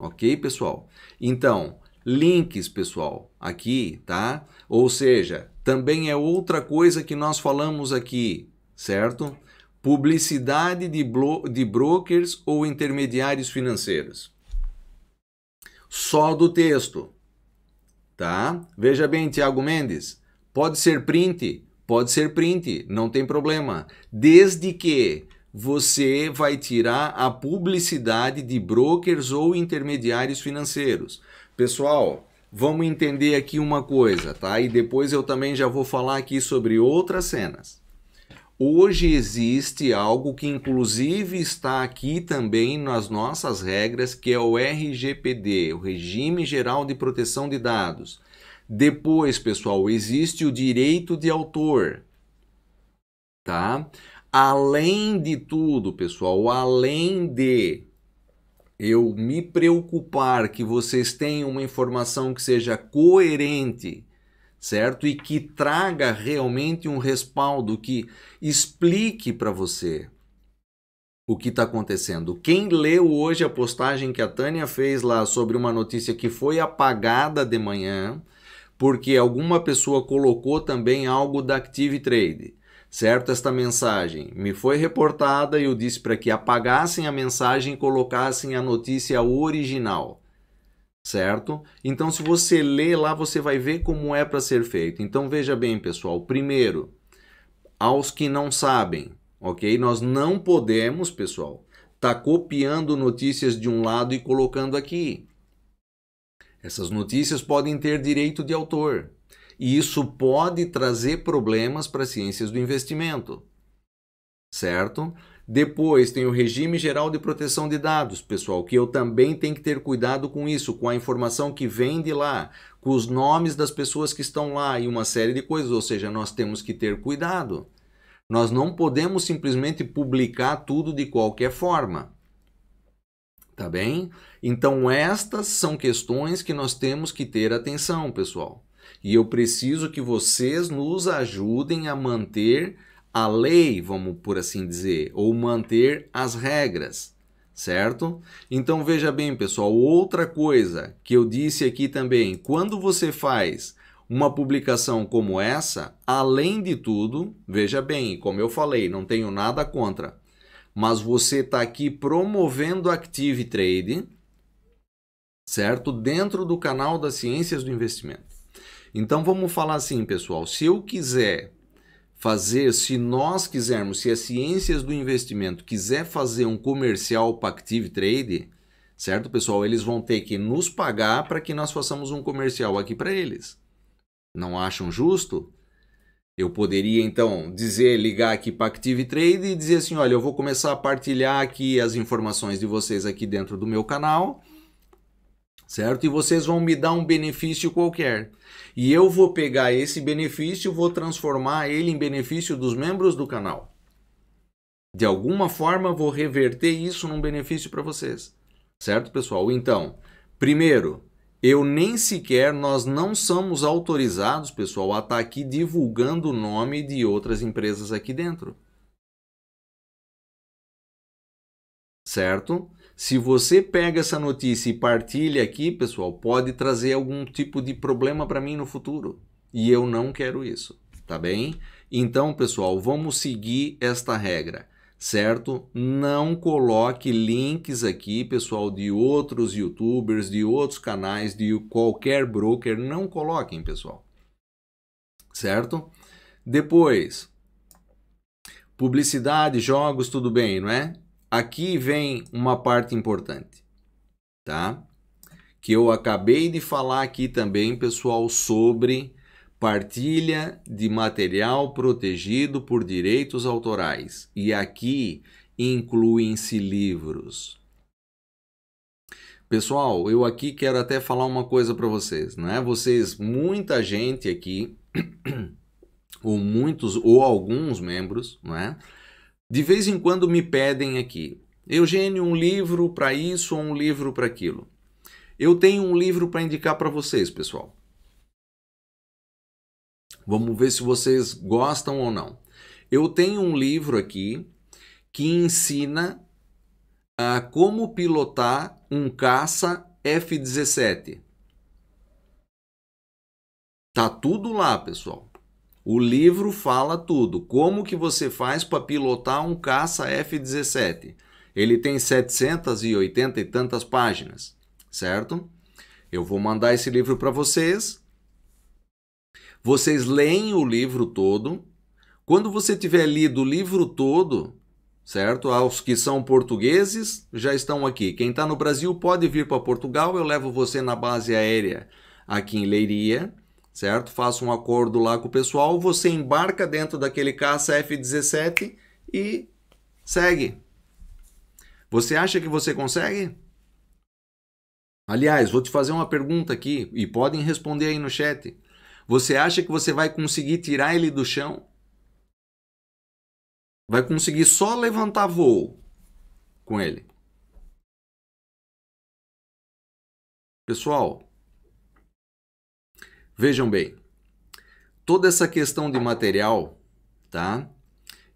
Speaker 1: Ok, pessoal? Então, links, pessoal, aqui, tá? Ou seja, também é outra coisa que nós falamos aqui, certo? Publicidade de, de brokers ou intermediários financeiros. Só do texto, tá? Veja bem, Tiago Mendes, pode ser print, pode ser print, não tem problema, desde que você vai tirar a publicidade de brokers ou intermediários financeiros. Pessoal, vamos entender aqui uma coisa, tá? E depois eu também já vou falar aqui sobre outras cenas. Hoje existe algo que inclusive está aqui também nas nossas regras, que é o RGPD, o Regime Geral de Proteção de Dados. Depois, pessoal, existe o direito de autor, tá? Além de tudo, pessoal, além de eu me preocupar que vocês tenham uma informação que seja coerente, certo? E que traga realmente um respaldo, que explique para você o que está acontecendo. Quem leu hoje a postagem que a Tânia fez lá sobre uma notícia que foi apagada de manhã, porque alguma pessoa colocou também algo da Active Trade, certo? Esta mensagem me foi reportada e eu disse para que apagassem a mensagem e colocassem a notícia original certo? Então, se você ler lá, você vai ver como é para ser feito. Então, veja bem, pessoal. Primeiro, aos que não sabem, ok? Nós não podemos, pessoal, tá copiando notícias de um lado e colocando aqui. Essas notícias podem ter direito de autor. E isso pode trazer problemas para as ciências do investimento. Certo? Depois tem o regime geral de proteção de dados, pessoal, que eu também tenho que ter cuidado com isso, com a informação que vem de lá, com os nomes das pessoas que estão lá e uma série de coisas, ou seja, nós temos que ter cuidado. Nós não podemos simplesmente publicar tudo de qualquer forma. Tá bem? Então, estas são questões que nós temos que ter atenção, pessoal. E eu preciso que vocês nos ajudem a manter a lei, vamos por assim dizer, ou manter as regras, certo? Então veja bem, pessoal, outra coisa que eu disse aqui também, quando você faz uma publicação como essa, além de tudo, veja bem, como eu falei, não tenho nada contra, mas você está aqui promovendo Active Trade, certo? Dentro do canal das Ciências do Investimento. Então vamos falar assim, pessoal, se eu quiser fazer, se nós quisermos, se as ciências do investimento quiser fazer um comercial para Active Trade, certo, pessoal? Eles vão ter que nos pagar para que nós façamos um comercial aqui para eles. Não acham justo? Eu poderia então dizer, ligar aqui para Active Trade e dizer assim, olha, eu vou começar a partilhar aqui as informações de vocês aqui dentro do meu canal certo? E vocês vão me dar um benefício qualquer. E eu vou pegar esse benefício, vou transformar ele em benefício dos membros do canal. De alguma forma, vou reverter isso num benefício para vocês. Certo, pessoal? Então, primeiro, eu nem sequer, nós não somos autorizados, pessoal, a estar tá aqui divulgando o nome de outras empresas aqui dentro. Certo? Se você pega essa notícia e partilha aqui, pessoal, pode trazer algum tipo de problema para mim no futuro. E eu não quero isso, tá bem? Então, pessoal, vamos seguir esta regra, certo? Não coloque links aqui, pessoal, de outros youtubers, de outros canais, de qualquer broker, não coloquem, pessoal. Certo? Depois, publicidade, jogos, tudo bem, não é? Aqui vem uma parte importante, tá? Que eu acabei de falar aqui também, pessoal, sobre partilha de material protegido por direitos autorais. E aqui incluem-se livros. Pessoal, eu aqui quero até falar uma coisa para vocês, não é? Vocês, muita gente aqui, ou muitos, ou alguns membros, não é? De vez em quando me pedem aqui, Eugênio, um livro para isso ou um livro para aquilo. Eu tenho um livro para indicar para vocês, pessoal. Vamos ver se vocês gostam ou não. Eu tenho um livro aqui que ensina a como pilotar um caça F-17. Tá tudo lá, pessoal. O livro fala tudo. Como que você faz para pilotar um caça F-17? Ele tem 780 e tantas páginas, certo? Eu vou mandar esse livro para vocês. Vocês leem o livro todo. Quando você tiver lido o livro todo, certo? Aos que são portugueses já estão aqui. Quem está no Brasil pode vir para Portugal. Eu levo você na base aérea aqui em Leiria certo? Faça um acordo lá com o pessoal, você embarca dentro daquele caça F-17 e segue. Você acha que você consegue? Aliás, vou te fazer uma pergunta aqui e podem responder aí no chat. Você acha que você vai conseguir tirar ele do chão? Vai conseguir só levantar voo com ele? Pessoal, Vejam bem, toda essa questão de material, tá?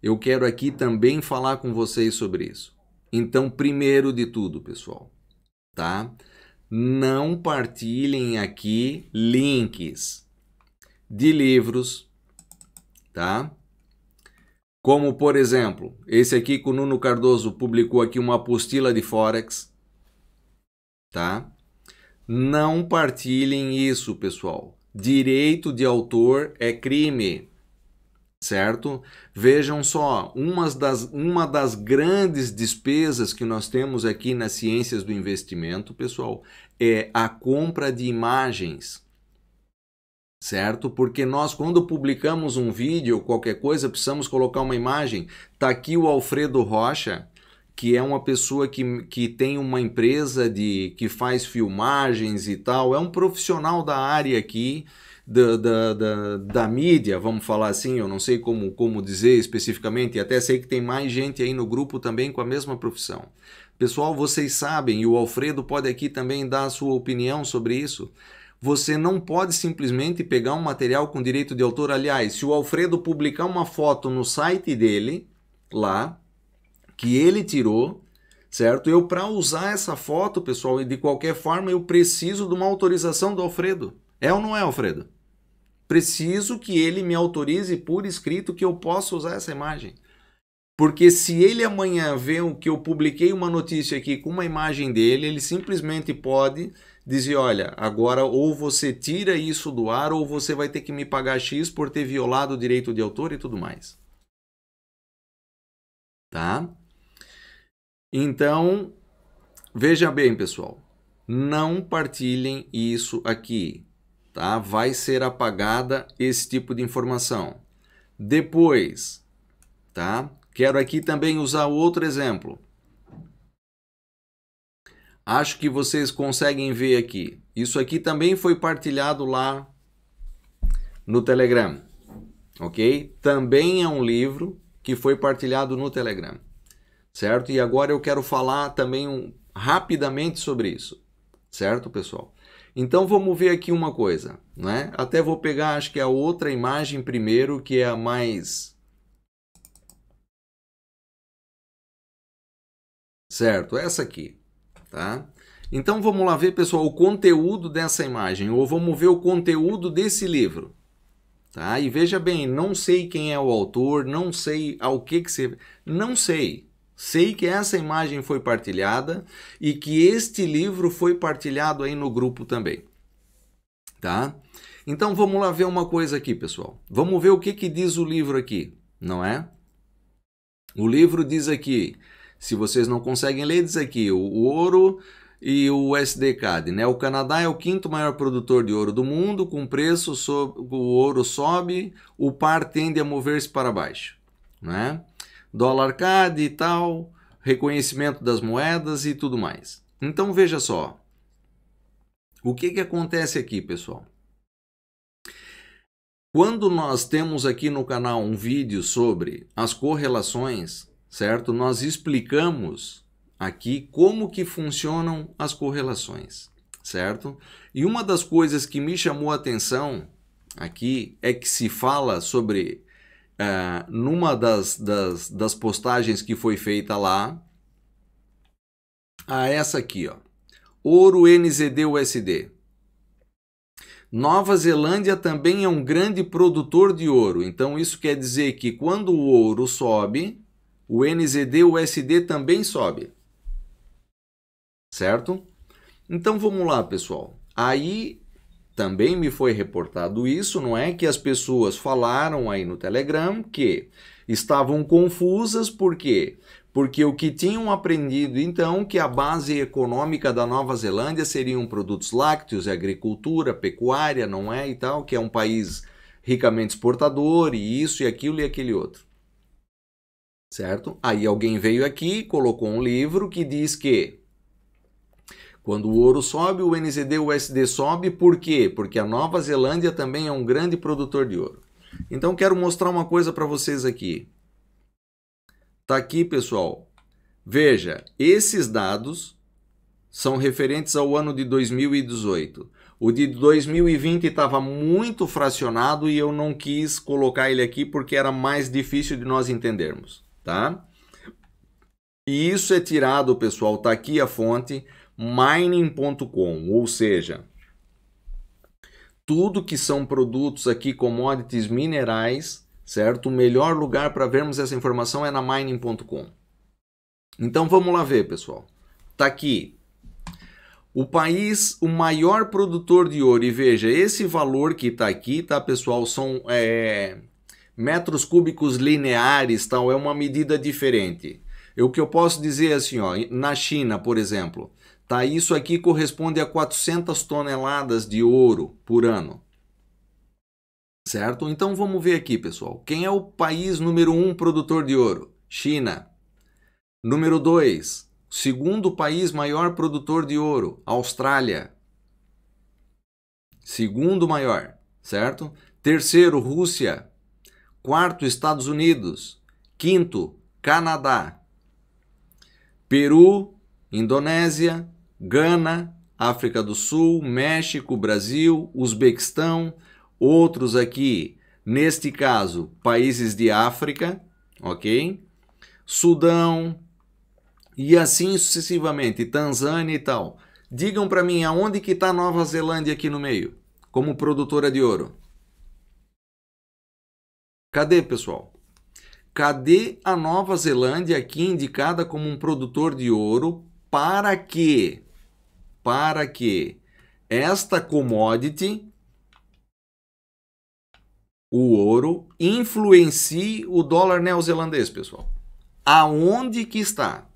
Speaker 1: Eu quero aqui também falar com vocês sobre isso. Então, primeiro de tudo, pessoal, tá? Não partilhem aqui links de livros, tá? Como, por exemplo, esse aqui que o Nuno Cardoso publicou aqui uma apostila de Forex, tá? Não partilhem isso, pessoal. Direito de autor é crime, certo? Vejam só, uma das, uma das grandes despesas que nós temos aqui nas ciências do investimento, pessoal, é a compra de imagens certo? Porque nós, quando publicamos um vídeo ou qualquer coisa, precisamos colocar uma imagem. Tá aqui o Alfredo Rocha, que é uma pessoa que, que tem uma empresa de que faz filmagens e tal, é um profissional da área aqui. Da, da, da, da, mídia, vamos falar assim, eu não sei como, como dizer especificamente, e até sei que tem mais gente aí no grupo também com a mesma profissão. Pessoal, vocês sabem, e o Alfredo pode aqui também dar a sua opinião sobre isso. Você não pode simplesmente pegar um material com direito de autor. Aliás, se o Alfredo publicar uma foto no site dele, lá, que ele tirou, certo? Eu, para usar essa foto, pessoal, e de qualquer forma, eu preciso de uma autorização do Alfredo. É ou não é, Alfredo? Preciso que ele me autorize por escrito que eu possa usar essa imagem. Porque se ele amanhã vê que eu publiquei uma notícia aqui com uma imagem dele, ele simplesmente pode dizer, olha, agora ou você tira isso do ar ou você vai ter que me pagar X por ter violado o direito de autor e tudo mais. Tá? Então, veja bem, pessoal, não partilhem isso aqui, tá? Vai ser apagada esse tipo de informação. Depois, tá? Quero aqui também usar outro exemplo. Acho que vocês conseguem ver aqui. Isso aqui também foi partilhado lá no Telegram, ok? Também é um livro que foi partilhado no Telegram, certo? E agora eu quero falar também um, rapidamente sobre isso, certo, pessoal? Então vamos ver aqui uma coisa, né? Até vou pegar, acho que a outra imagem primeiro, que é a mais certo, essa aqui tá? Então vamos lá ver, pessoal, o conteúdo dessa imagem, ou vamos ver o conteúdo desse livro. Tá? E veja bem, não sei quem é o autor, não sei ao que que se... Não sei. Sei que essa imagem foi partilhada e que este livro foi partilhado aí no grupo também. Tá? Então vamos lá ver uma coisa aqui, pessoal. Vamos ver o que, que diz o livro aqui, não é? O livro diz aqui se vocês não conseguem ler, diz aqui o, ouro e o SDCAD. Né? O Canadá é o quinto maior produtor de ouro do mundo, com preço, sob, o ouro sobe, o par tende a mover-se para baixo. Né? Dólar CAD e tal, reconhecimento das moedas e tudo mais. Então veja só, o que, que acontece aqui, pessoal? Quando nós temos aqui no canal um vídeo sobre as correlações, certo? Nós explicamos aqui como que funcionam as correlações, certo? E uma das coisas que me chamou a atenção aqui é que se fala sobre uh, numa das, das, das postagens que foi feita lá, a essa aqui, ó, ouro NZD USD. Nova Zelândia também é um grande produtor de ouro, então isso quer dizer que quando o ouro sobe, o NZD, USD também sobe. Certo? Então vamos lá, pessoal. Aí também me foi reportado isso, não é? Que as pessoas falaram aí no Telegram que estavam confusas, por quê? Porque o que tinham aprendido então que a base econômica da Nova Zelândia seriam produtos lácteos, agricultura, pecuária, não é? E tal, que é um país ricamente exportador, e isso e aquilo e aquele outro certo? Aí alguém veio aqui, colocou um livro que diz que quando o ouro sobe, o NZD, USD sobe, por quê? Porque a Nova Zelândia também é um grande produtor de ouro. Então quero mostrar uma coisa para vocês aqui. Tá aqui, pessoal. Veja, esses dados são referentes ao ano de 2018. O de 2020 estava muito fracionado e eu não quis colocar ele aqui porque era mais difícil de nós entendermos, tá? E isso é tirado, pessoal, tá aqui a fonte mining.com, ou seja, tudo que são produtos aqui, commodities minerais, certo? O melhor lugar para vermos essa informação é na mining.com. Então vamos lá ver, pessoal. Tá aqui. O país, o maior produtor de ouro, e veja, esse valor que está aqui, tá, pessoal, são é, metros cúbicos lineares, tal, é uma medida diferente. O que eu posso dizer é assim, ó, na China, por exemplo, tá, isso aqui corresponde a 400 toneladas de ouro por ano. Certo? Então vamos ver aqui, pessoal. Quem é o país número um produtor de ouro? China. Número 2, segundo país maior produtor de ouro, Austrália. Segundo maior, certo? Terceiro, Rússia. Quarto, Estados Unidos. Quinto, Canadá. Peru, Indonésia, Gana, África do Sul, México, Brasil, Uzbequistão, outros aqui, neste caso, países de África, ok? Sudão, e assim sucessivamente, Tanzânia e tal. Digam para mim aonde que está Nova Zelândia aqui no meio, como produtora de ouro. Cadê, pessoal? Cadê a Nova Zelândia aqui indicada como um produtor de ouro para que para que esta commodity o ouro influencie o dólar neozelandês, pessoal? Aonde que está?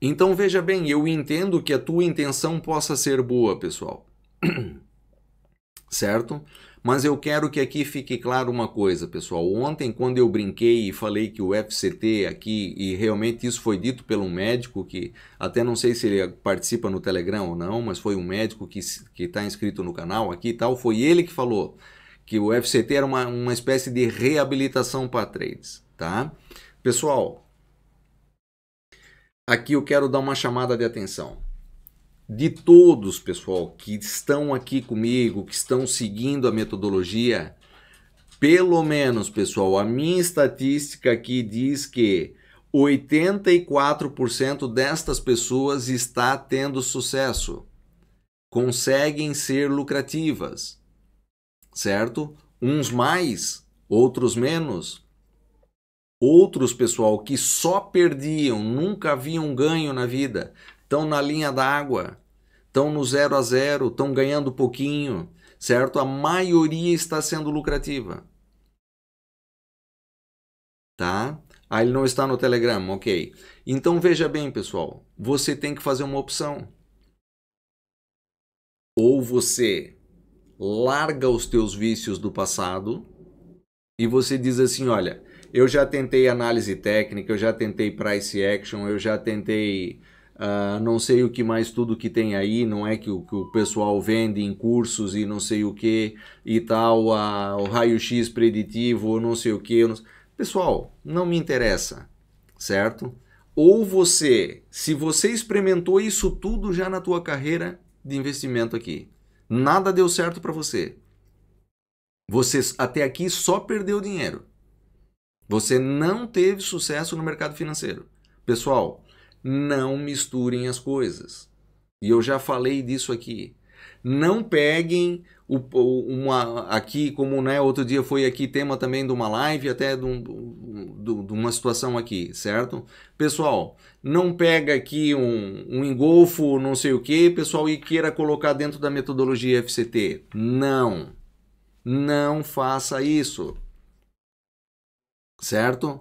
Speaker 1: Então veja bem, eu entendo que a tua intenção possa ser boa, pessoal. certo? Mas eu quero que aqui fique claro uma coisa, pessoal. Ontem, quando eu brinquei e falei que o FCT aqui, e realmente isso foi dito por um médico que, até não sei se ele participa no Telegram ou não, mas foi um médico que está inscrito no canal aqui e tal, foi ele que falou que o FCT era uma, uma espécie de reabilitação para trades, tá? Pessoal, aqui eu quero dar uma chamada de atenção. De todos, pessoal, que estão aqui comigo, que estão seguindo a metodologia, pelo menos, pessoal, a minha estatística aqui diz que 84% destas pessoas está tendo sucesso. Conseguem ser lucrativas. Certo? Uns mais, outros menos, Outros, pessoal, que só perdiam, nunca haviam ganho na vida, estão na linha d'água, estão no zero a zero, estão ganhando pouquinho, certo? A maioria está sendo lucrativa. Tá? Ah, ele não está no Telegram, ok. Então veja bem, pessoal, você tem que fazer uma opção. Ou você larga os teus vícios do passado e você diz assim, olha, eu já tentei análise técnica, eu já tentei price action, eu já tentei uh, não sei o que mais tudo que tem aí, não é que o, que o pessoal vende em cursos e não sei o que e tal, o raio-x preditivo, não sei o que. Não... Pessoal, não me interessa, certo? Ou você, se você experimentou isso tudo já na tua carreira de investimento aqui, nada deu certo para você. Você até aqui só perdeu dinheiro. Você não teve sucesso no mercado financeiro. Pessoal, não misturem as coisas. E eu já falei disso aqui. Não peguem o, uma aqui, como né, outro dia foi aqui tema também de uma live, até de, um, de uma situação aqui, certo? Pessoal, não pega aqui um, um engolfo, não sei o que, pessoal, e queira colocar dentro da metodologia FCT. Não. Não faça isso certo?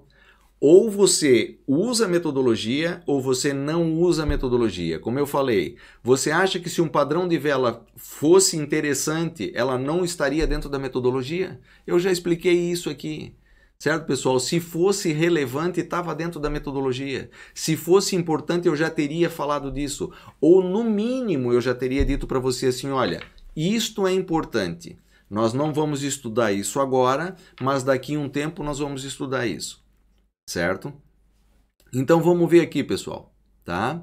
Speaker 1: Ou você usa metodologia ou você não usa metodologia. Como eu falei, você acha que se um padrão de vela fosse interessante, ela não estaria dentro da metodologia? Eu já expliquei isso aqui. Certo, pessoal? Se fosse relevante, estava dentro da metodologia. Se fosse importante, eu já teria falado disso. Ou, no mínimo, eu já teria dito para você assim: olha, isto é importante. Nós não vamos estudar isso agora, mas daqui a um tempo nós vamos estudar isso, certo? Então vamos ver aqui, pessoal, tá?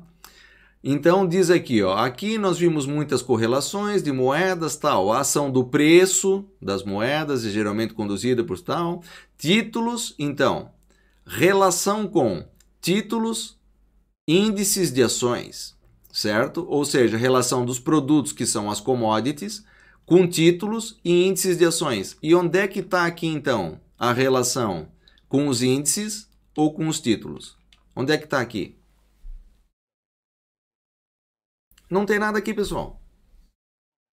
Speaker 1: Então diz aqui, ó, aqui nós vimos muitas correlações de moedas, tal, a ação do preço das moedas é geralmente conduzida por tal, títulos, então, relação com títulos, índices de ações, certo? Ou seja, relação dos produtos que são as commodities com títulos e índices de ações. E onde é que está aqui então a relação com os índices ou com os títulos? Onde é que está aqui? Não tem nada aqui, pessoal.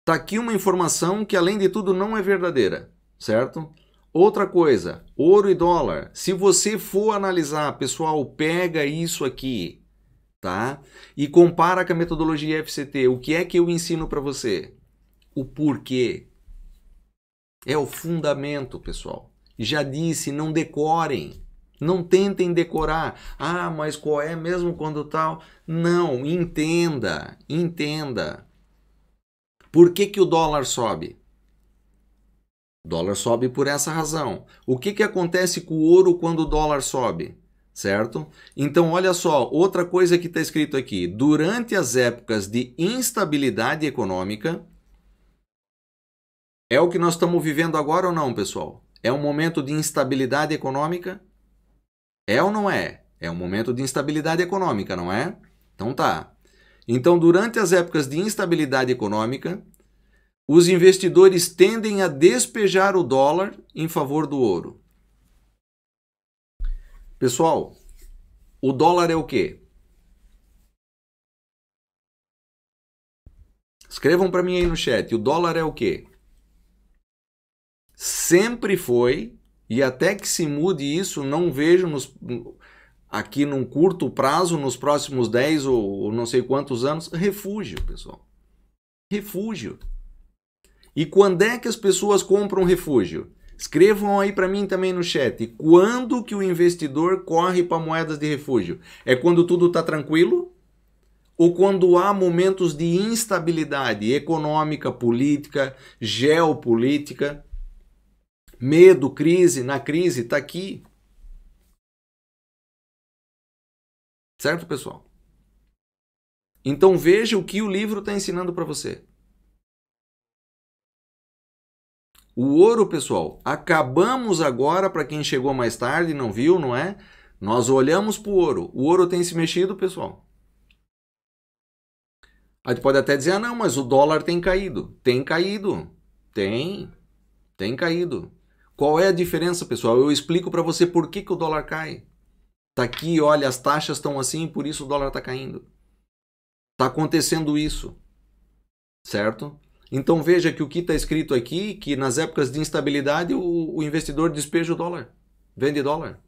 Speaker 1: Está aqui uma informação que, além de tudo, não é verdadeira, certo? Outra coisa, ouro e dólar. Se você for analisar, pessoal, pega isso aqui, tá? E compara com a metodologia FCT. O que é que eu ensino para você? O porquê. É o fundamento, pessoal. Já disse, não decorem. Não tentem decorar. Ah, mas qual é mesmo quando tal? Não, entenda, entenda. Por que, que o dólar sobe? O dólar sobe por essa razão. O que, que acontece com o ouro quando o dólar sobe? Certo? Então, olha só, outra coisa que está escrito aqui. Durante as épocas de instabilidade econômica, é o que nós estamos vivendo agora ou não, pessoal? É um momento de instabilidade econômica? É ou não é? É um momento de instabilidade econômica, não é? Então tá. Então, durante as épocas de instabilidade econômica, os investidores tendem a despejar o dólar em favor do ouro. Pessoal, o dólar é o quê? Escrevam para mim aí no chat. O dólar é o quê? Sempre foi e até que se mude isso, não vejo nos, aqui num curto prazo, nos próximos 10 ou, ou não sei quantos anos, refúgio, pessoal. Refúgio. E quando é que as pessoas compram refúgio? Escrevam aí para mim também no chat. Quando que o investidor corre para moedas de refúgio? É quando tudo está tranquilo? Ou quando há momentos de instabilidade econômica, política, geopolítica? Medo, crise, na crise, está aqui. Certo, pessoal? Então veja o que o livro está ensinando para você. O ouro, pessoal, acabamos agora, para quem chegou mais tarde e não viu, não é? Nós olhamos para o ouro. O ouro tem se mexido, pessoal. Aí tu pode até dizer, ah, não, mas o dólar tem caído. Tem caído. Tem. Tem caído. Qual é a diferença, pessoal? Eu explico para você por que, que o dólar cai. Tá aqui, olha, as taxas estão assim, por isso o dólar está caindo. Está acontecendo isso, certo? Então veja que o que está escrito aqui, que nas épocas de instabilidade o, o investidor despeja o dólar, vende dólar.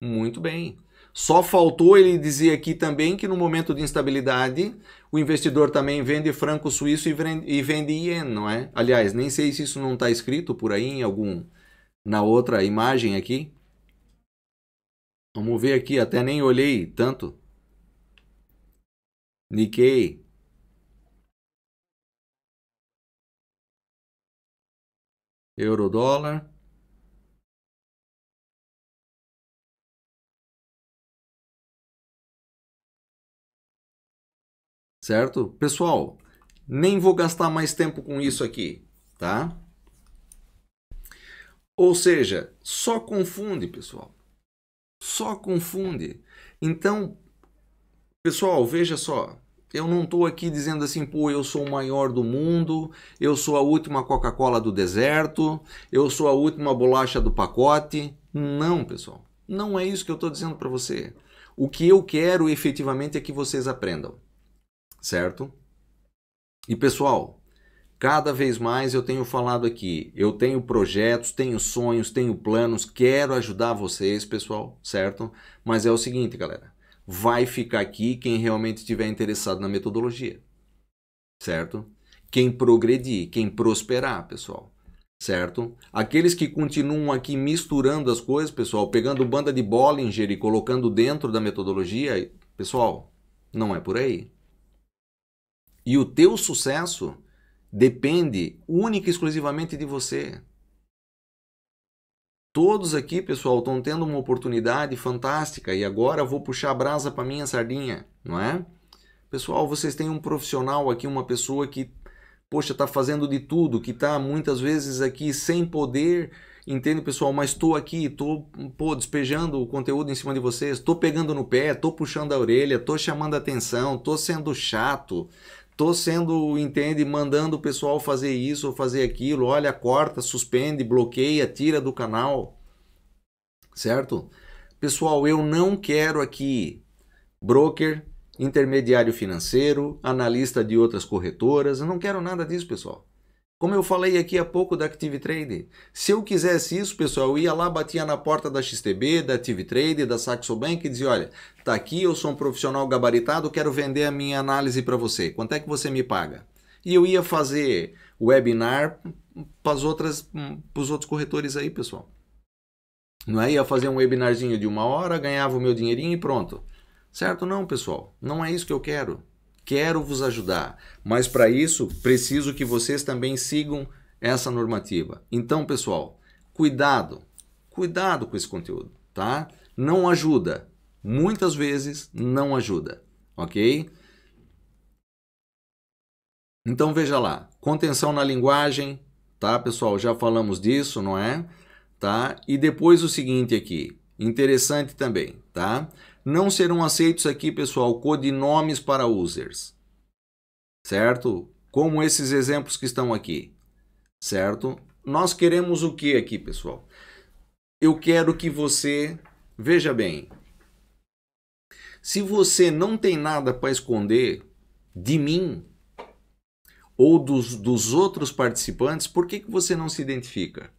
Speaker 1: Muito bem. Só faltou ele dizer aqui também que no momento de instabilidade o investidor também vende franco suíço e vende ien, não é? Aliás, nem sei se isso não está escrito por aí em algum na outra imagem aqui. Vamos ver aqui, até nem olhei tanto. Nikkei. Euro dólar. Certo? Pessoal, nem vou gastar mais tempo com isso aqui, tá? Ou seja, só confunde, pessoal. Só confunde. Então, pessoal, veja só. Eu não estou aqui dizendo assim, pô, eu sou o maior do mundo, eu sou a última Coca-Cola do deserto, eu sou a última bolacha do pacote. Não, pessoal. Não é isso que eu estou dizendo para você. O que eu quero efetivamente é que vocês aprendam. Certo? E pessoal, Cada vez mais eu tenho falado aqui, eu tenho projetos, tenho sonhos, tenho planos, quero ajudar vocês, pessoal, certo? Mas é o seguinte, galera, vai ficar aqui quem realmente estiver interessado na metodologia, certo? Quem progredir, quem prosperar, pessoal, certo? Aqueles que continuam aqui misturando as coisas, pessoal, pegando banda de Bollinger e colocando dentro da metodologia, pessoal, não é por aí. E o teu sucesso depende única e exclusivamente de você. Todos aqui, pessoal, estão tendo uma oportunidade fantástica e agora vou puxar a brasa para minha sardinha, não é? Pessoal, vocês têm um profissional aqui, uma pessoa que, poxa, está fazendo de tudo, que está muitas vezes aqui sem poder, entende, pessoal? Mas estou aqui, estou despejando o conteúdo em cima de vocês, estou pegando no pé, estou puxando a orelha, estou chamando a atenção, estou sendo chato, estou sendo, entende, mandando o pessoal fazer isso ou fazer aquilo. Olha, corta, suspende, bloqueia, tira do canal, certo? Pessoal, eu não quero aqui broker intermediário financeiro, analista de outras corretoras. Eu não quero nada disso, pessoal. Como eu falei aqui há pouco da Active Trade, se eu quisesse isso, pessoal, eu ia lá, batia na porta da XTB, da Active Trade, da Saxo Bank e dizia, olha, tá aqui, eu sou um profissional gabaritado, quero vender a minha análise para você. Quanto é que você me paga? E eu ia fazer webinar para os outros corretores aí, pessoal. Não é? Ia fazer um webinarzinho de uma hora, ganhava o meu dinheirinho e pronto. Certo? Não, pessoal. Não é isso que eu quero. Quero vos ajudar. Mas para isso, preciso que vocês também sigam essa normativa. Então, pessoal, cuidado. Cuidado com esse conteúdo, tá? Não ajuda. Muitas vezes não ajuda, ok? Então veja lá, contenção na linguagem, tá, pessoal? Já falamos disso, não é? Tá? E depois o seguinte aqui, interessante também, tá? Não serão aceitos aqui, pessoal, codinomes para users. Certo? Como esses exemplos que estão aqui. Certo? Nós queremos o que aqui, pessoal? Eu quero que você, veja bem, se você não tem nada para esconder de mim ou dos, dos outros participantes, por que, que você não se identifica?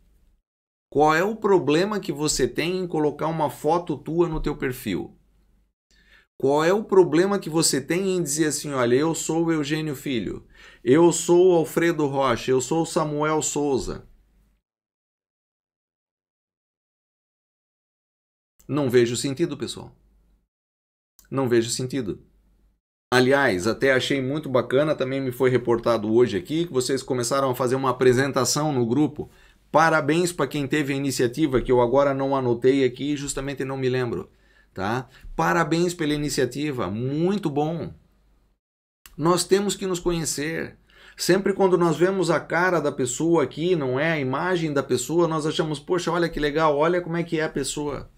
Speaker 1: Qual é o problema que você tem em colocar uma foto tua no teu perfil? Qual é o problema que você tem em dizer assim, olha, eu sou o Eugênio Filho, eu sou o Alfredo Rocha, eu sou o Samuel Souza? Não vejo sentido, pessoal. Não vejo sentido. Aliás, até achei muito bacana, também me foi reportado hoje aqui, que vocês começaram a fazer uma apresentação no grupo. Parabéns para quem teve a iniciativa, que eu agora não anotei aqui, justamente não me lembro tá? Parabéns pela iniciativa, muito bom. Nós temos que nos conhecer. Sempre quando nós vemos a cara da pessoa aqui, não é a imagem da pessoa, nós achamos, poxa, olha que legal, olha como é que é a pessoa.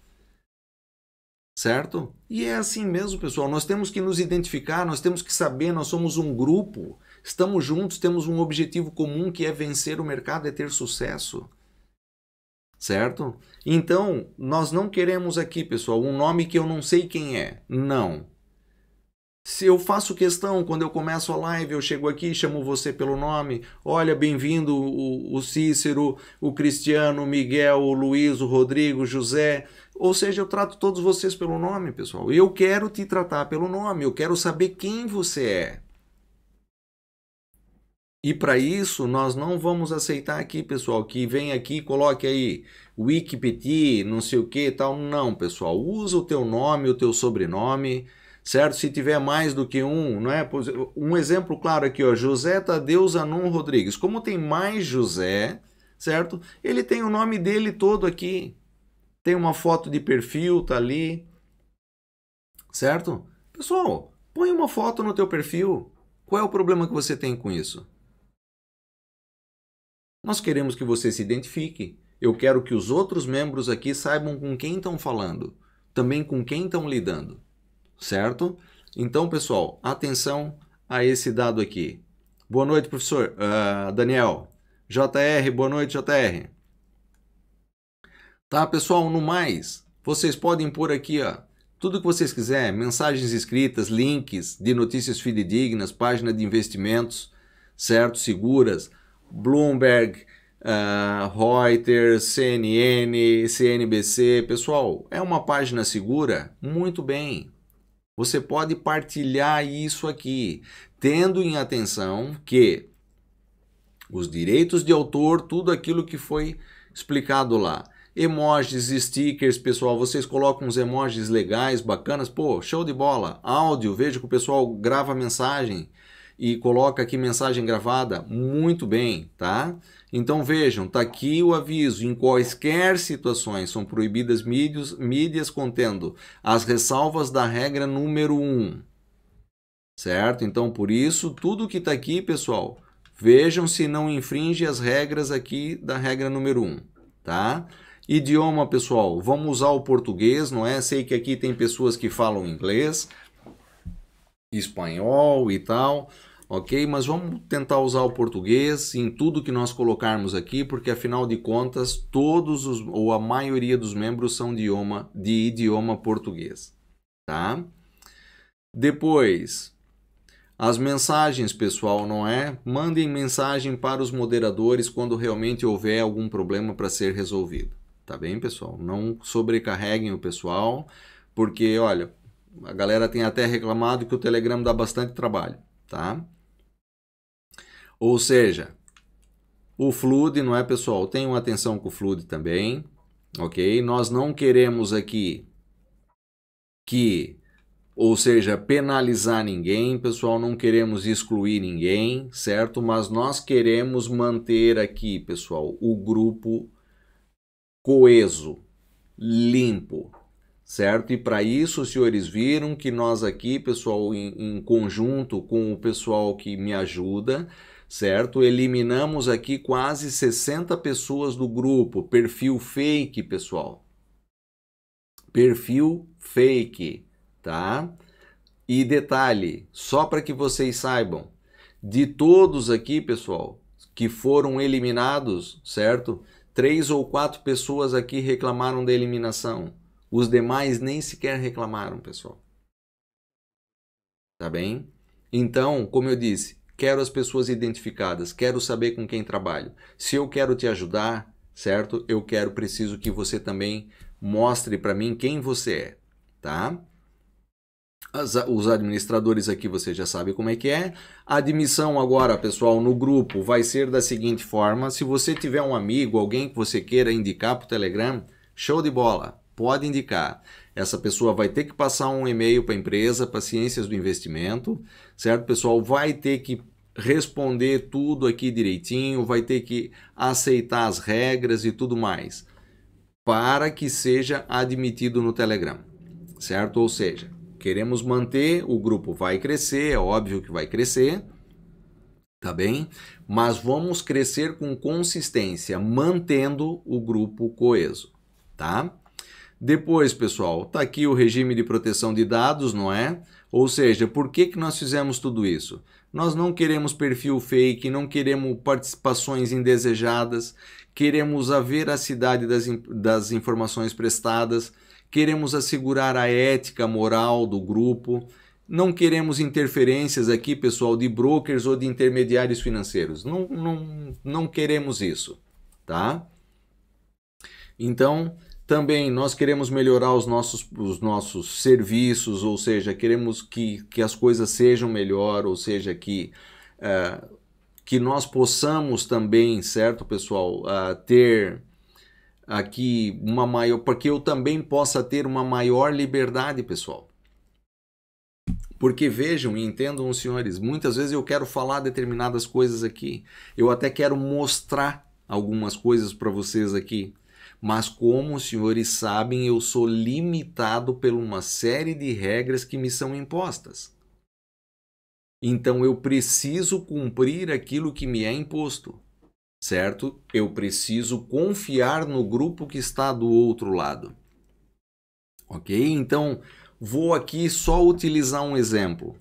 Speaker 1: Certo? E é assim mesmo, pessoal. Nós temos que nos identificar, nós temos que saber, nós somos um grupo, estamos juntos, temos um objetivo comum que é vencer o mercado, é ter sucesso certo? Então, nós não queremos aqui, pessoal, um nome que eu não sei quem é. Não. Se eu faço questão, quando eu começo a live, eu chego aqui, chamo você pelo nome, olha, bem-vindo o, o Cícero, o Cristiano, o Miguel, o Luiz, o Rodrigo, o José. Ou seja, eu trato todos vocês pelo nome, pessoal. Eu quero te tratar pelo nome, eu quero saber quem você é. E para isso, nós não vamos aceitar aqui, pessoal, que vem aqui coloque aí Wikipedia, não sei o que tal. Não, pessoal, usa o teu nome, o teu sobrenome, certo? Se tiver mais do que um, não é? Um exemplo claro aqui, ó, José Tadeu Zanon Rodrigues. Como tem mais José, certo? Ele tem o nome dele todo aqui. Tem uma foto de perfil, tá ali. Certo? Pessoal, põe uma foto no teu perfil. Qual é o problema que você tem com isso? Nós queremos que você se identifique. Eu quero que os outros membros aqui saibam com quem estão falando, também com quem estão lidando, certo? Então, pessoal, atenção a esse dado aqui. Boa noite, professor. Uh, Daniel. JR, boa noite, JR. Tá, pessoal, no mais, vocês podem pôr aqui, ó, tudo que vocês quiserem, mensagens escritas, links de notícias fidedignas, página de investimentos, certo? Seguras, Bloomberg, uh, Reuters, CNN, CNBC. Pessoal, é uma página segura? Muito bem. Você pode partilhar isso aqui, tendo em atenção que os direitos de autor, tudo aquilo que foi explicado lá. Emojis, stickers, pessoal, vocês colocam uns emojis legais, bacanas, pô, show de bola. Áudio, vejo que o pessoal grava mensagem e coloca aqui mensagem gravada, muito bem, tá? Então vejam, tá aqui o aviso, em quaisquer situações são proibidas mídias, mídias contendo as ressalvas da regra número 1. certo? Então, por isso, tudo que está aqui, pessoal, vejam se não infringe as regras aqui da regra número 1, tá? Idioma, pessoal, vamos usar o português, não é? Sei que aqui tem pessoas que falam inglês, espanhol e tal, ok? Mas vamos tentar usar o português em tudo que nós colocarmos aqui, porque afinal de contas, todos os, ou a maioria dos membros são de idioma, de idioma português, tá? Depois, as mensagens, pessoal, não é? Mandem mensagem para os moderadores quando realmente houver algum problema para ser resolvido, tá bem, pessoal? Não sobrecarreguem o pessoal, porque, olha, a galera tem até reclamado que o Telegram dá bastante trabalho, tá? Ou seja, o Flood, não é, pessoal? Tenham atenção com o Flood também, ok? Nós não queremos aqui que, ou seja, penalizar ninguém, pessoal, não queremos excluir ninguém, certo? Mas nós queremos manter aqui, pessoal, o grupo coeso, limpo, certo? E para isso, os senhores viram que nós aqui, pessoal, em, em, conjunto com o pessoal que me ajuda, certo? Eliminamos aqui quase 60 pessoas do grupo, perfil fake, pessoal. Perfil fake, tá? E detalhe, só para que vocês saibam, de todos aqui, pessoal, que foram eliminados, certo? Três ou quatro pessoas aqui reclamaram da eliminação os demais nem sequer reclamaram, pessoal. Tá bem? Então, como eu disse, quero as pessoas identificadas, quero saber com quem trabalho. Se eu quero te ajudar, certo? Eu quero, preciso que você também mostre para mim quem você é, tá? As, os administradores aqui você já sabe como é que é. A admissão agora, pessoal, no grupo vai ser da seguinte forma: se você tiver um amigo, alguém que você queira indicar para o Telegram, show de bola pode indicar. Essa pessoa vai ter que passar um e-mail para a empresa, para Ciências do Investimento, certo? pessoal vai ter que responder tudo aqui direitinho, vai ter que aceitar as regras e tudo mais, para que seja admitido no Telegram, certo? Ou seja, queremos manter, o grupo vai crescer, é óbvio que vai crescer, tá bem? Mas vamos crescer com consistência, mantendo o grupo coeso, tá? Depois, pessoal, está aqui o regime de proteção de dados, não é? Ou seja, por que, que nós fizemos tudo isso? Nós não queremos perfil fake, não queremos participações indesejadas, queremos a veracidade das, das informações prestadas, queremos assegurar a ética moral do grupo, não queremos interferências aqui, pessoal, de brokers ou de intermediários financeiros. Não, não, não queremos isso, tá? Então, também nós queremos melhorar os nossos, os nossos serviços, ou seja, queremos que, que as coisas sejam melhor, ou seja, que, uh, que nós possamos também, certo, pessoal, uh, ter aqui uma maior. Porque eu também possa ter uma maior liberdade, pessoal. Porque vejam e entendam senhores, muitas vezes eu quero falar determinadas coisas aqui, eu até quero mostrar algumas coisas para vocês aqui mas como os senhores sabem, eu sou limitado por uma série de regras que me são impostas. Então eu preciso cumprir aquilo que me é imposto, certo? Eu preciso confiar no grupo que está do outro lado. Ok? Então vou aqui só utilizar um exemplo,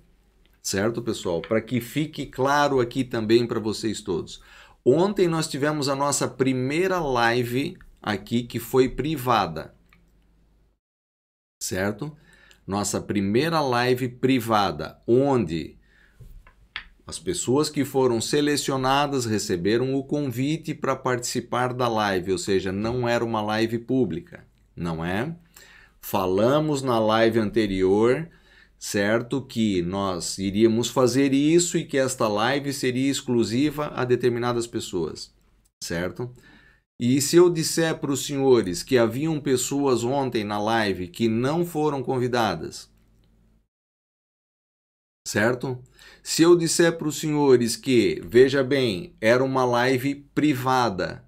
Speaker 1: certo, pessoal? Para que fique claro aqui também para vocês todos. Ontem nós tivemos a nossa primeira live aqui que foi privada. Certo? Nossa primeira live privada, onde as pessoas que foram selecionadas receberam o convite para participar da live, ou seja, não era uma live pública, não é? Falamos na live anterior, certo, que nós iríamos fazer isso e que esta live seria exclusiva a determinadas pessoas, certo? E se eu disser para os senhores que haviam pessoas ontem na live que não foram convidadas, certo? Se eu disser para os senhores que, veja bem, era uma live privada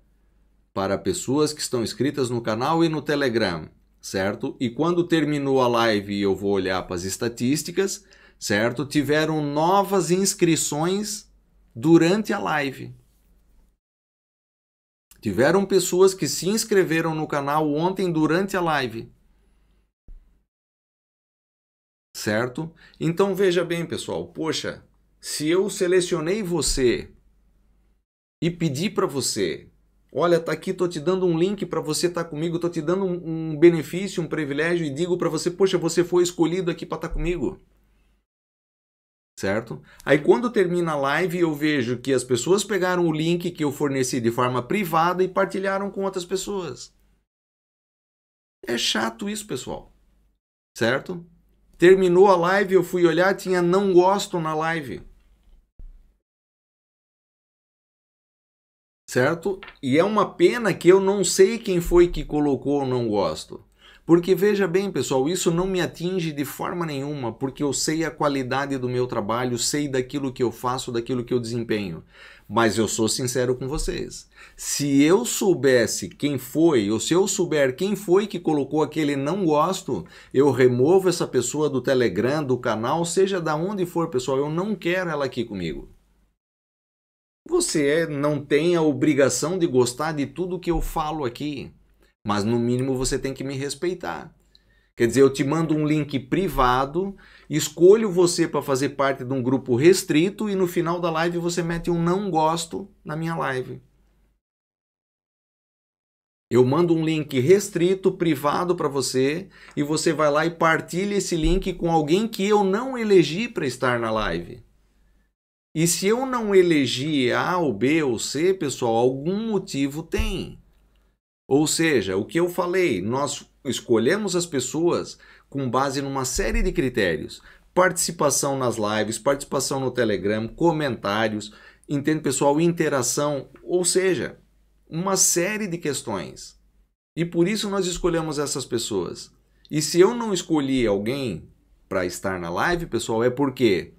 Speaker 1: para pessoas que estão inscritas no canal e no Telegram, certo? E quando terminou a live eu vou olhar para as estatísticas, certo? Tiveram novas inscrições durante a live. Tiveram pessoas que se inscreveram no canal ontem durante a live. Certo? Então veja bem, pessoal. Poxa, se eu selecionei você e pedi para você, olha, tá aqui, tô te dando um link para você estar tá comigo, tô te dando um, um, benefício, um privilégio e digo para você, poxa, você foi escolhido aqui para estar tá comigo certo? Aí quando termina a live eu vejo que as pessoas pegaram o link que eu forneci de forma privada e partilharam com outras pessoas. É chato isso, pessoal. Certo? Terminou a live, eu fui olhar, tinha não gosto na live. Certo? E é uma pena que eu não sei quem foi que colocou não gosto. Porque veja bem, pessoal, isso não me atinge de forma nenhuma, porque eu sei a qualidade do meu trabalho, sei daquilo que eu faço, daquilo que eu desempenho. Mas eu sou sincero com vocês. Se eu soubesse quem foi, ou se eu souber quem foi que colocou aquele não gosto, eu removo essa pessoa do Telegram, do canal, seja da onde for, pessoal. Eu não quero ela aqui comigo. Você não tem a obrigação de gostar de tudo que eu falo aqui mas no mínimo você tem que me respeitar. Quer dizer, eu te mando um link privado, escolho você para fazer parte de um grupo restrito e no final da live você mete um não gosto na minha live. Eu mando um link restrito, privado para você, e você vai lá e partilha esse link com alguém que eu não elegi para estar na live. E se eu não elegi A ou B ou C, pessoal, algum motivo tem. Ou seja, o que eu falei, nós escolhemos as pessoas com base numa série de critérios. Participação nas lives, participação no Telegram, comentários, entende pessoal, interação, ou seja, uma série de questões. E por isso nós escolhemos essas pessoas. E se eu não escolhi alguém para estar na live, pessoal, é porque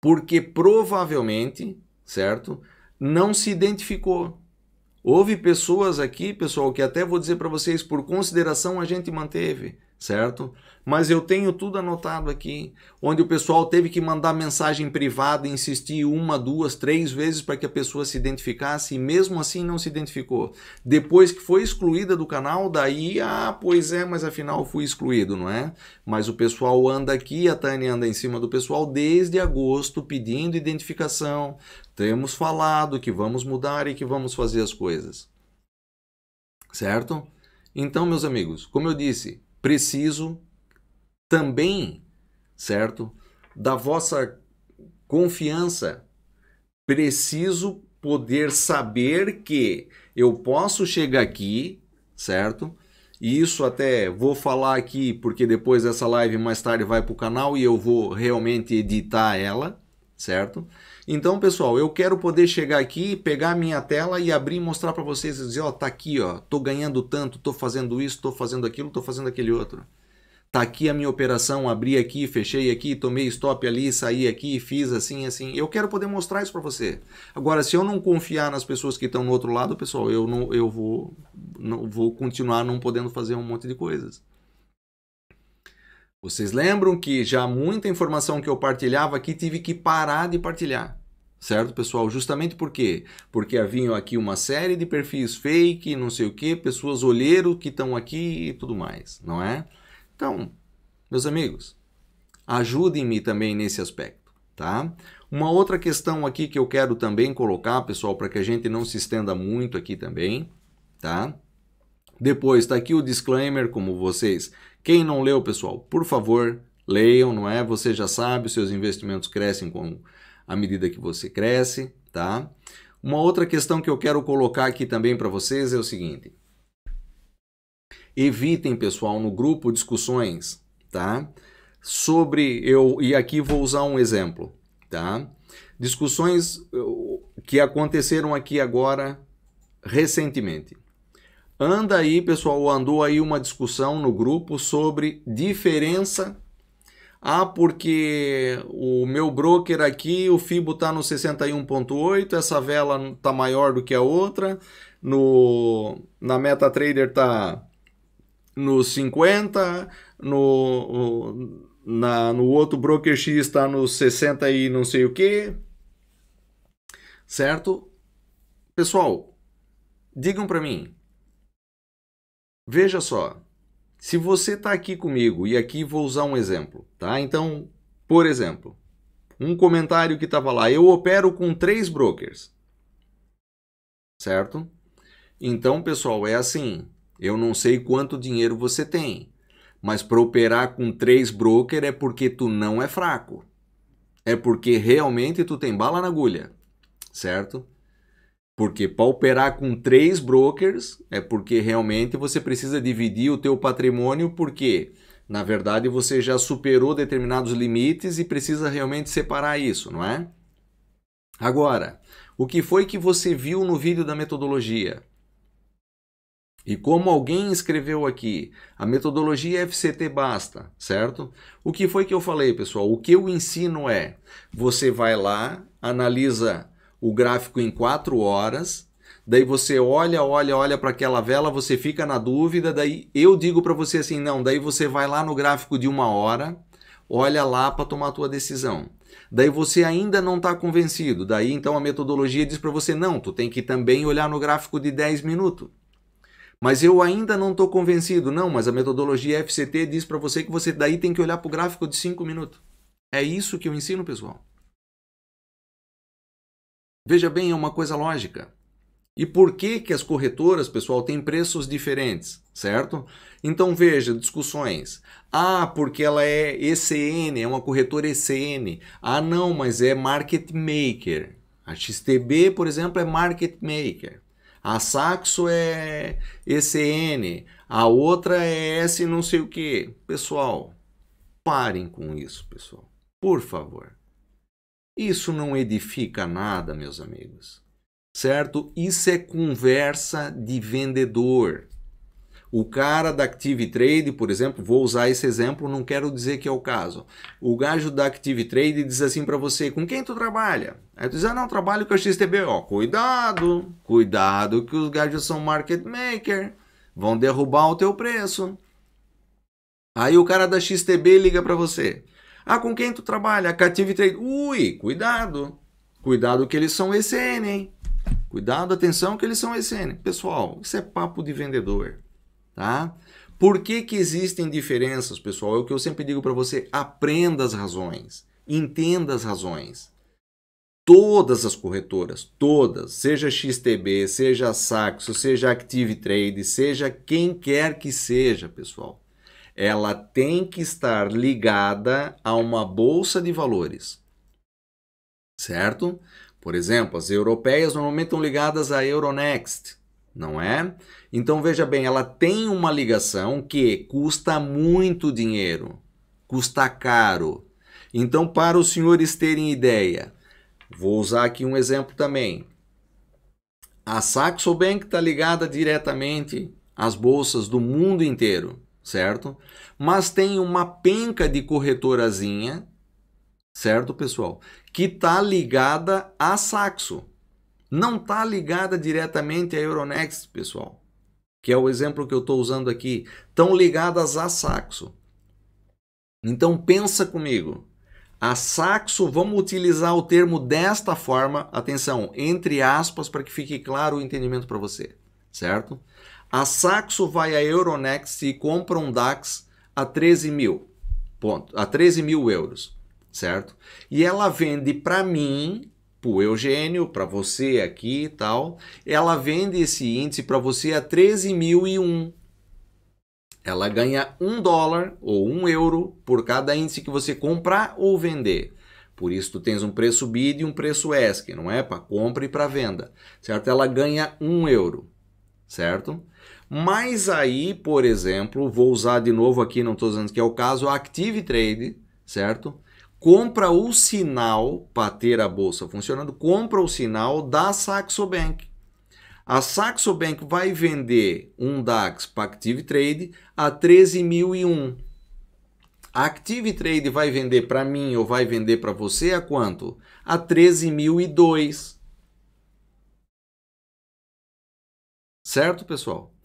Speaker 1: porque provavelmente, certo? Não se identificou. Houve pessoas aqui, pessoal, que até vou dizer para vocês, por consideração a gente manteve, certo? Mas eu tenho tudo anotado aqui, onde o pessoal teve que mandar mensagem privada, insistir uma, duas, três vezes para que a pessoa se identificasse e mesmo assim não se identificou. Depois que foi excluída do canal, daí, ah, pois é, mas afinal fui excluído, não é? Mas o pessoal anda aqui, a Tânia anda em cima do pessoal desde agosto pedindo identificação, temos falado que vamos mudar e que vamos fazer as coisas. Certo? Então, meus amigos, como eu disse, preciso também, certo? Da vossa confiança. Preciso poder saber que eu posso chegar aqui, certo? E isso até vou falar aqui porque depois essa live mais tarde vai para o canal e eu vou realmente editar ela, certo? Então, pessoal, eu quero poder chegar aqui, pegar a minha tela e abrir e mostrar para vocês e dizer, ó, tá aqui, ó, tô ganhando tanto, tô fazendo isso, tô fazendo aquilo, tô fazendo aquele outro. Tá aqui a minha operação, abri aqui, fechei aqui, tomei stop ali, saí aqui, fiz assim, assim. Eu quero poder mostrar isso para você. Agora, se eu não confiar nas pessoas que estão no outro lado, pessoal, eu não eu vou não vou continuar não podendo fazer um monte de coisas. Vocês lembram que já muita informação que eu partilhava aqui tive que parar de partilhar. Certo, pessoal? Justamente por quê? Porque haviam aqui uma série de perfis fake, não sei o que, pessoas olheiro que estão aqui e tudo mais, não é? Então, meus amigos, ajudem-me também nesse aspecto, tá? Uma outra questão aqui que eu quero também colocar, pessoal, para que a gente não se estenda muito aqui também, tá? Depois está aqui o disclaimer, como vocês quem não leu, pessoal, por favor, leiam, não é? Você já sabe, os seus investimentos crescem com à medida que você cresce, tá? Uma outra questão que eu quero colocar aqui também para vocês é o seguinte: evitem, pessoal, no grupo discussões, tá? Sobre eu e aqui vou usar um exemplo, tá? Discussões que aconteceram aqui agora recentemente. Anda aí, pessoal, andou aí uma discussão no grupo sobre diferença. Ah, porque o meu broker aqui, o FIBO está no 61.8, essa vela está maior do que a outra. No, na MetaTrader está no 50, no, na, no outro broker X está no 60 e não sei o que. Certo? Pessoal, digam para mim. Veja só. Se você está aqui comigo, e aqui vou usar um exemplo, tá? Então, por exemplo, um comentário que estava lá. Eu opero com três brokers. Certo? Então, pessoal, é assim. Eu não sei quanto dinheiro você tem. Mas para operar com três brokers é porque tu não é fraco. É porque realmente tu tem bala na agulha. Certo? Porque para operar com três brokers é porque realmente você precisa dividir o teu patrimônio porque na verdade, você já superou determinados limites e precisa realmente separar isso, não é? Agora, o que foi que você viu no vídeo da metodologia? E como alguém escreveu aqui, a metodologia FCT basta, certo? O que foi que eu falei, pessoal? O que eu ensino é: você vai lá, analisa o gráfico em 4 horas, daí você olha, olha, olha para aquela vela, você fica na dúvida, daí eu digo para você assim, não, daí você vai lá no gráfico de uma hora, olha lá para tomar a tua decisão. Daí você ainda não está convencido, daí então a metodologia diz para você, não, tu tem que também olhar no gráfico de 10 minutos. Mas eu ainda não estou convencido, não, mas a metodologia FCT diz para você que você daí tem que olhar para o gráfico de 5 minutos. É isso que eu ensino, pessoal. Veja bem, é uma coisa lógica. E por que, que as corretoras, pessoal, têm preços diferentes, certo? Então veja, discussões. Ah, porque ela é ECN, é uma corretora ECN. Ah, não, mas é market maker. A XTB, por exemplo, é market maker. A Saxo é ECN. A outra é S não sei o que. Pessoal, parem com isso, pessoal. Por favor. Isso não edifica nada, meus amigos certo? Isso é conversa de vendedor. O cara da Active Trade, por exemplo, vou usar esse exemplo, não quero dizer que é o caso. O gajo da Active Trade diz assim para você: com quem tu trabalha? Aí tu diz: ah, não, trabalho com a XTB. Ó, cuidado, cuidado que os gajos são market maker, vão derrubar o teu preço. Aí o cara da XTB liga para você: ah, com quem tu trabalha? A Active Trade. Ui, cuidado, cuidado que eles são ECN, hein? Cuidado, atenção, que eles são ECN. Pessoal, isso é papo de vendedor, tá? Por que, que existem diferenças, pessoal? É o que eu sempre digo para você: aprenda as razões, entenda as razões. Todas as corretoras, todas, seja XTB, seja Saxo, seja Active Trade, seja quem quer que seja, pessoal, ela tem que estar ligada a uma bolsa de valores. Certo? Por exemplo, as europeias normalmente estão ligadas à Euronext, não é? Então veja bem, ela tem uma ligação que custa muito dinheiro, custa caro. Então, para os senhores terem ideia, vou usar aqui um exemplo também. A Saxo Bank está ligada diretamente às bolsas do mundo inteiro, certo? Mas tem uma penca de corretorazinha certo, pessoal? Que está ligada a Saxo. Não está ligada diretamente à Euronext, pessoal. Que é o exemplo que eu estou usando aqui. Estão ligadas a Saxo. Então pensa comigo. A Saxo, vamos utilizar o termo desta forma, atenção, entre aspas, para que fique claro o entendimento para você, certo? A Saxo vai à Euronext e compra um DAX a 13 mil, ponto, a 13 mil euros certo? E ela vende para mim, pro Eugênio, para você aqui e tal, ela vende esse índice para você a 13.001. Ela ganha um dólar ou um euro por cada índice que você comprar ou vender. Por isso tu tens um preço bid e um preço ESC, não é? Para compra e para venda, certo? Ela ganha um euro, certo? Mas aí, por exemplo, vou usar de novo aqui, não estou dizendo que é o caso, a Active Trade, certo? compra o sinal para ter a bolsa funcionando, compra o sinal da Saxo Bank. A Saxo Bank vai vender um DAX para Active Trade a 13.001. A Active Trade vai vender para mim ou vai vender para você a quanto? A 13.002. Certo, pessoal?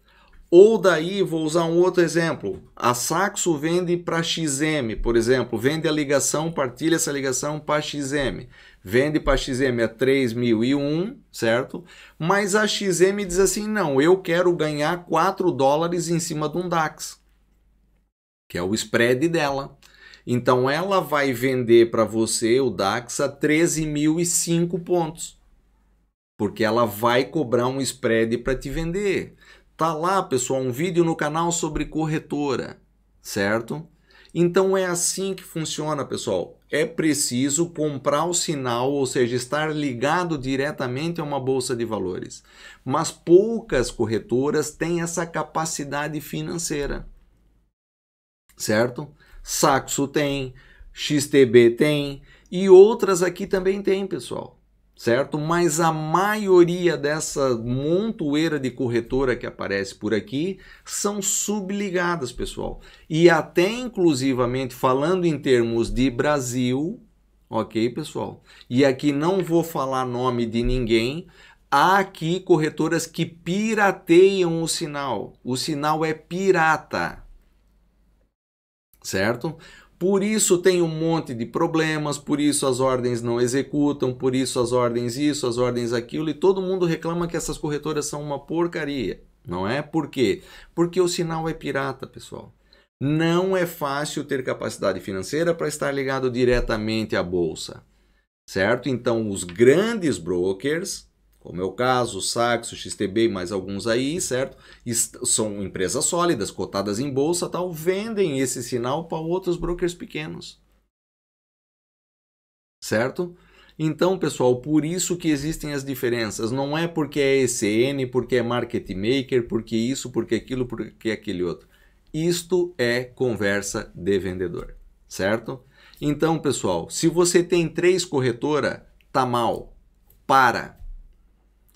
Speaker 1: Ou daí, vou usar um outro exemplo. A Saxo vende para XM, por exemplo, vende a ligação, partilha essa ligação para XM. Vende para XM a 3.001, certo? Mas a XM diz assim: não, eu quero ganhar 4 dólares em cima de um DAX, que é o spread dela. Então ela vai vender para você o DAX a 13.005 pontos, porque ela vai cobrar um spread para te vender. Tá lá, pessoal, um vídeo no canal sobre corretora, certo? Então é assim que funciona, pessoal. É preciso comprar o sinal, ou seja, estar ligado diretamente a uma bolsa de valores. Mas poucas corretoras têm essa capacidade financeira. Certo? Saxo tem, XTB tem e outras aqui também tem, pessoal certo? Mas a maioria dessa montoeira de corretora que aparece por aqui são subligadas, pessoal. E até inclusivamente falando em termos de Brasil, ok, pessoal? E aqui não vou falar nome de ninguém. Há aqui corretoras que pirateiam o sinal. O sinal é pirata. Certo? Por isso tem um monte de problemas, por isso as ordens não executam, por isso as ordens isso, as ordens aquilo, e todo mundo reclama que essas corretoras são uma porcaria. Não é? Por quê? Porque o sinal é pirata, pessoal. Não é fácil ter capacidade financeira para estar ligado diretamente à bolsa. Certo? Então, os grandes brokers, como é o caso, Saxo, XTB e mais alguns aí, certo? São empresas sólidas, cotadas em bolsa, tal, vendem esse sinal para outros brokers pequenos. Certo? Então, pessoal, por isso que existem as diferenças. Não é porque é ECN, porque é market maker, porque isso, porque aquilo, porque aquele outro. Isto é conversa de vendedor, certo? Então, pessoal, se você tem três corretora, tá mal. Para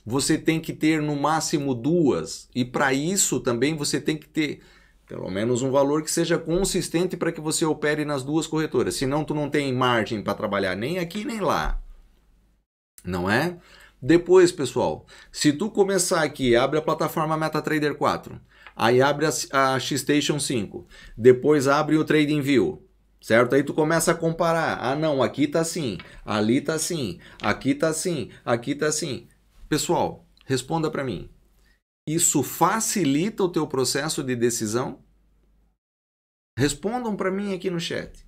Speaker 1: você tem que ter no máximo duas, e para isso também você tem que ter pelo menos um valor que seja consistente para que você opere nas duas corretoras. Senão tu não tem margem para trabalhar nem aqui nem lá. Não é? Depois, pessoal, se tu começar aqui, abre a plataforma MetaTrader 4, aí abre a, a Xstation 5, depois abre o TradingView, certo? Aí tu começa a comparar. Ah, não, aqui tá assim, ali tá assim, aqui tá assim, aqui tá assim. Pessoal, responda para mim. Isso facilita o teu processo de decisão? Respondam para mim aqui no chat.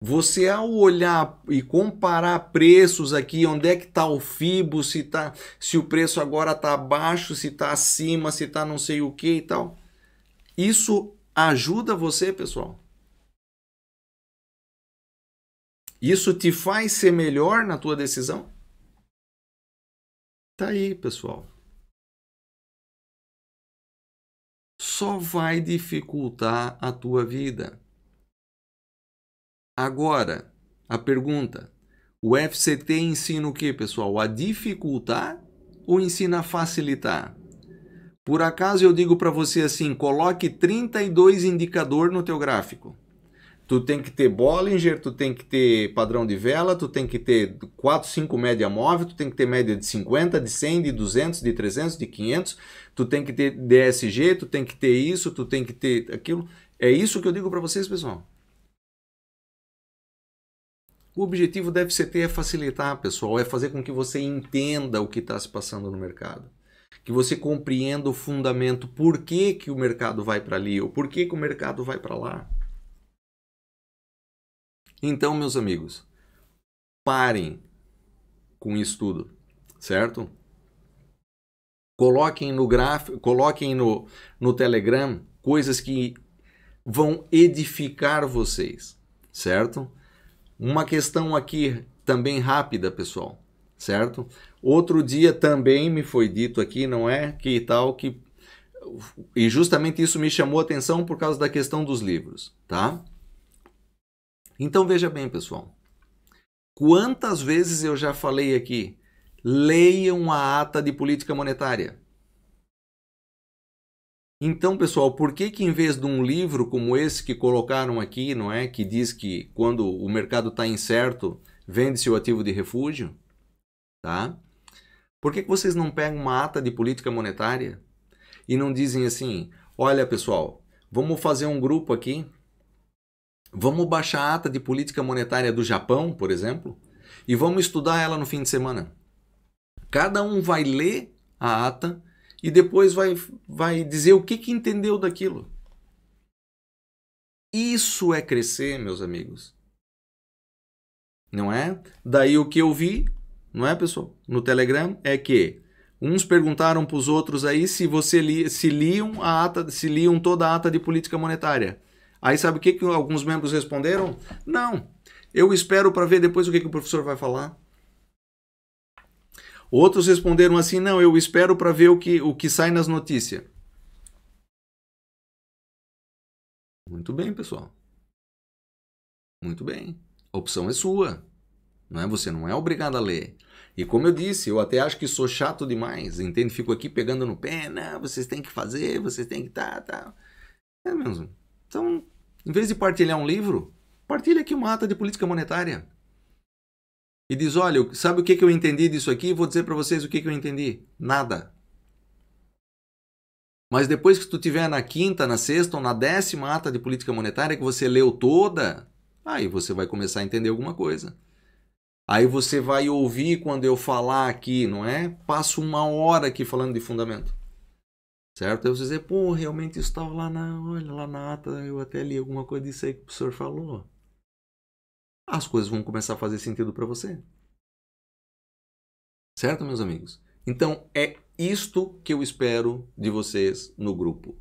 Speaker 1: Você ao olhar e comparar preços aqui, onde é que está o FIBO, se, tá, se o preço agora está abaixo, se está acima, se está não sei o que e tal. Isso ajuda você, pessoal? Isso te faz ser melhor na tua decisão? Tá aí, pessoal. Só vai dificultar a tua vida. Agora, a pergunta: o FCT ensina o que, pessoal? A dificultar ou ensina a facilitar? Por acaso eu digo para você assim, coloque 32 indicador no teu gráfico tu tem que ter Bollinger, tu tem que ter padrão de vela, tu tem que ter 4, 5 média móvel, tu tem que ter média de 50, de 100, de 200, de 300, de 500, tu tem que ter DSG, tu tem que ter isso, tu tem que ter aquilo. É isso que eu digo para vocês, pessoal. O objetivo deve ser ter é facilitar, pessoal, é fazer com que você entenda o que está se passando no mercado. Que você compreenda o fundamento, por que, que o mercado vai para ali, ou por que, que o mercado vai para lá. Então, meus amigos, parem com isso tudo, certo? Coloquem no gráfico, coloquem no, no Telegram coisas que vão edificar vocês, certo? Uma questão aqui também rápida, pessoal, certo? Outro dia também me foi dito aqui, não é? Que tal que e justamente isso me chamou a atenção por causa da questão dos livros, tá? Então veja bem, pessoal. Quantas vezes eu já falei aqui? Leiam a ata de política monetária. Então, pessoal, por que que em vez de um livro como esse que colocaram aqui, não é, que diz que quando o mercado está incerto, vende-se o ativo de refúgio, tá? Por que, que vocês não pegam uma ata de política monetária e não dizem assim: olha pessoal, vamos fazer um grupo aqui, vamos baixar a ata de política monetária do Japão, por exemplo, e vamos estudar ela no fim de semana. Cada um vai ler a ata e depois vai, vai dizer o que, que entendeu daquilo. Isso é crescer, meus amigos. Não é? Daí o que eu vi, não é, pessoal? No Telegram é que uns perguntaram para os outros aí se você li, se liam a ata, se liam toda a ata de política monetária. Aí sabe o que, que alguns membros responderam? Não. Eu espero para ver depois o que, que o professor vai falar. Outros responderam assim: não, eu espero para ver o que, o que sai nas notícias. Muito bem, pessoal. Muito bem. A opção é sua. Não é? Você não é obrigado a ler. E como eu disse, eu até acho que sou chato demais, entende? Fico aqui pegando no pé, não, vocês têm que fazer, vocês têm que tá, tá. É mesmo. Então, em vez de partilhar um livro, partilha aqui uma ata de política monetária e diz: Olha, sabe o que, eu entendi disso aqui? Vou dizer para vocês o que, que eu entendi. Nada. Mas depois que tu tiver na quinta, na sexta ou na décima ata de política monetária que você leu toda, aí você vai começar a entender alguma coisa. Aí você vai ouvir quando eu falar aqui, não é? Passo uma hora aqui falando de fundamento. Certo? Aí você dizer, pô, realmente estava lá na, olha, lá na ata, eu até li alguma coisa disso aí que o professor falou as coisas vão começar a fazer sentido para você. Certo, meus amigos? Então é isto que eu espero de vocês no grupo.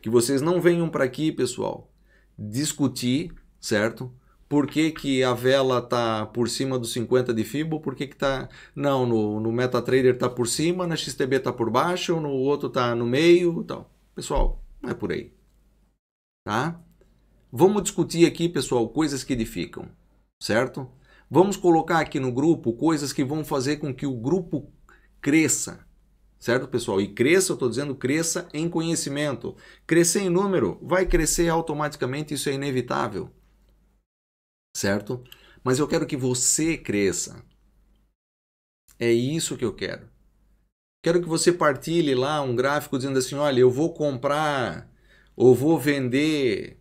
Speaker 1: Que vocês não venham para aqui, pessoal, discutir, certo? Por que, que a vela tá por cima dos 50 de FIBO? Por que, que tá. Não, no, no MetaTrader tá por cima, na XTB tá por baixo, no outro tá no meio tal. Pessoal, não é por aí. Tá? Vamos discutir aqui, pessoal, coisas que edificam, certo? Vamos colocar aqui no grupo coisas que vão fazer com que o grupo cresça, certo, pessoal? E cresça, eu estou dizendo cresça em conhecimento. Crescer em número vai crescer automaticamente, isso é inevitável, certo? Mas eu quero que você cresça. É isso que eu quero. Quero que você partilhe lá um gráfico dizendo assim: olha, eu vou comprar ou vou vender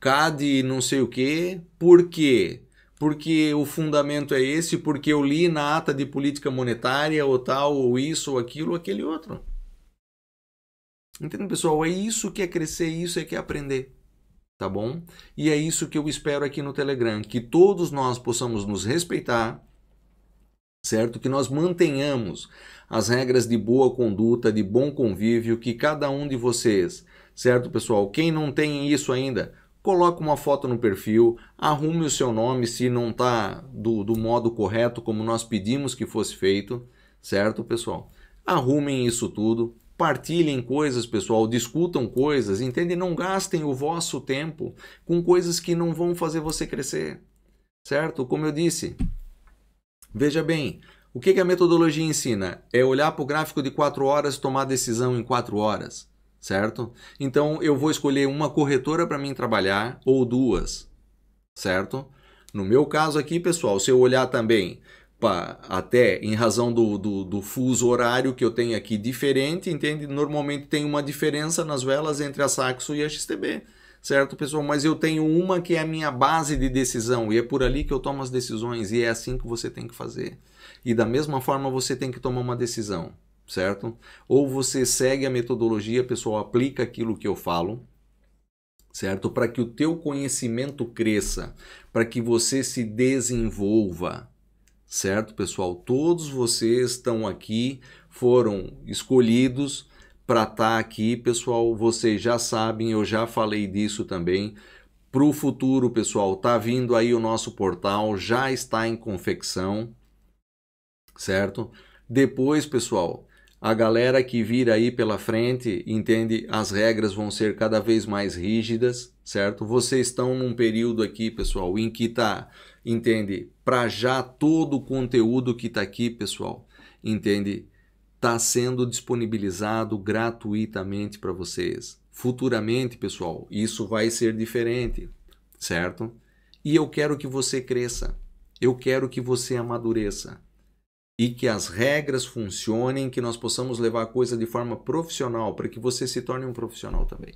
Speaker 1: CAD não sei o que, por quê? Porque o fundamento é esse, porque eu li na ata de política monetária, ou tal, ou isso, ou aquilo, ou aquele outro. Entende, pessoal? É isso que é crescer, isso é que é aprender. Tá bom? E é isso que eu espero aqui no Telegram, que todos nós possamos nos respeitar, certo? Que nós mantenhamos as regras de boa conduta, de bom convívio, que cada um de vocês, certo, pessoal? Quem não tem isso ainda, coloque uma foto no perfil, arrume o seu nome se não está do, do modo correto como nós pedimos que fosse feito, certo, pessoal? Arrumem isso tudo, partilhem coisas, pessoal, discutam coisas, entende? Não gastem o vosso tempo com coisas que não vão fazer você crescer, certo? Como eu disse, veja bem, o que a metodologia ensina? É olhar para o gráfico de 4 horas e tomar decisão em 4 horas certo? Então eu vou escolher uma corretora para mim trabalhar ou duas, certo? No meu caso aqui, pessoal, se eu olhar também pra, até em razão do, do, do, fuso horário que eu tenho aqui diferente, entende? Normalmente tem uma diferença nas velas entre a Saxo e a XTB, certo, pessoal? Mas eu tenho uma que é a minha base de decisão e é por ali que eu tomo as decisões e é assim que você tem que fazer. E da mesma forma você tem que tomar uma decisão certo? Ou você segue a metodologia, pessoal, aplica aquilo que eu falo, certo? Para que o teu conhecimento cresça, para que você se desenvolva, certo, pessoal? Todos vocês estão aqui, foram escolhidos para estar tá aqui, pessoal. Vocês já sabem, eu já falei disso também. Para o futuro, pessoal, tá vindo aí o nosso portal, já está em confecção, certo? Depois, pessoal, a galera que vir aí pela frente, entende, as regras vão ser cada vez mais rígidas, certo? Vocês estão num período aqui, pessoal, em que tá, entende, para já todo o conteúdo que está aqui, pessoal, entende, está sendo disponibilizado gratuitamente para vocês. Futuramente, pessoal, isso vai ser diferente, certo? E eu quero que você cresça. Eu quero que você amadureça. e que as regras funcionem, que nós possamos levar a coisa de forma profissional, para que você se torne um profissional também.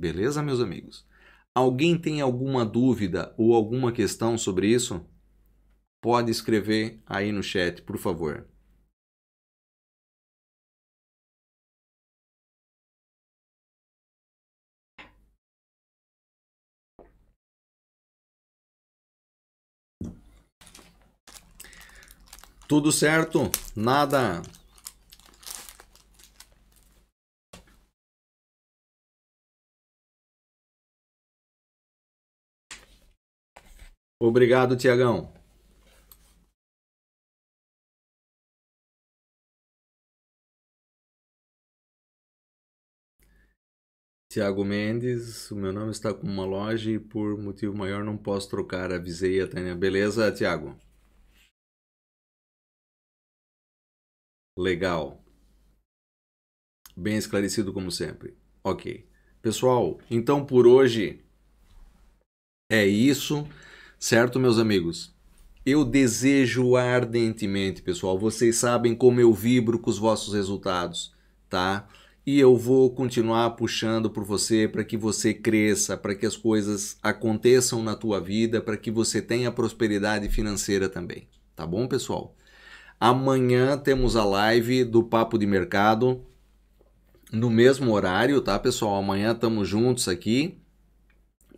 Speaker 1: Beleza, meus amigos? Alguém tem alguma dúvida ou alguma questão sobre isso? Pode escrever aí no chat, por favor. Tudo certo? Nada. Obrigado, Tiagão. Tiago Mendes, o meu nome está com uma loja e por motivo maior não posso trocar. Avisei a Tânia. Beleza, Tiago? Legal. Bem esclarecido como sempre. Ok. Pessoal, então por hoje é isso, certo, meus amigos? Eu desejo ardentemente, pessoal, vocês sabem como eu vibro com os vossos resultados, tá? E eu vou continuar puxando por você para que você cresça, para que as coisas aconteçam na tua vida, para que você tenha prosperidade financeira também, tá bom, pessoal? Amanhã temos a live do Papo de Mercado no mesmo horário, tá, pessoal? Amanhã estamos juntos aqui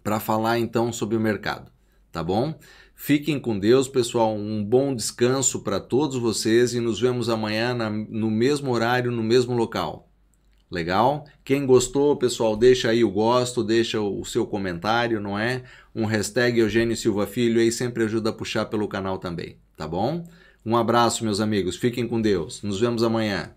Speaker 1: para falar então sobre o mercado, tá bom? Fiquem com Deus, pessoal. Um bom descanso para todos vocês e nos vemos amanhã na, no mesmo horário, no mesmo local. Legal? Quem gostou, pessoal, deixa aí o gosto, deixa o seu comentário, não é? Um hashtag Eugênio Silva Filho aí sempre ajuda a puxar pelo canal também, tá bom? Um abraço, meus amigos. Fiquem com Deus. Nos vemos amanhã.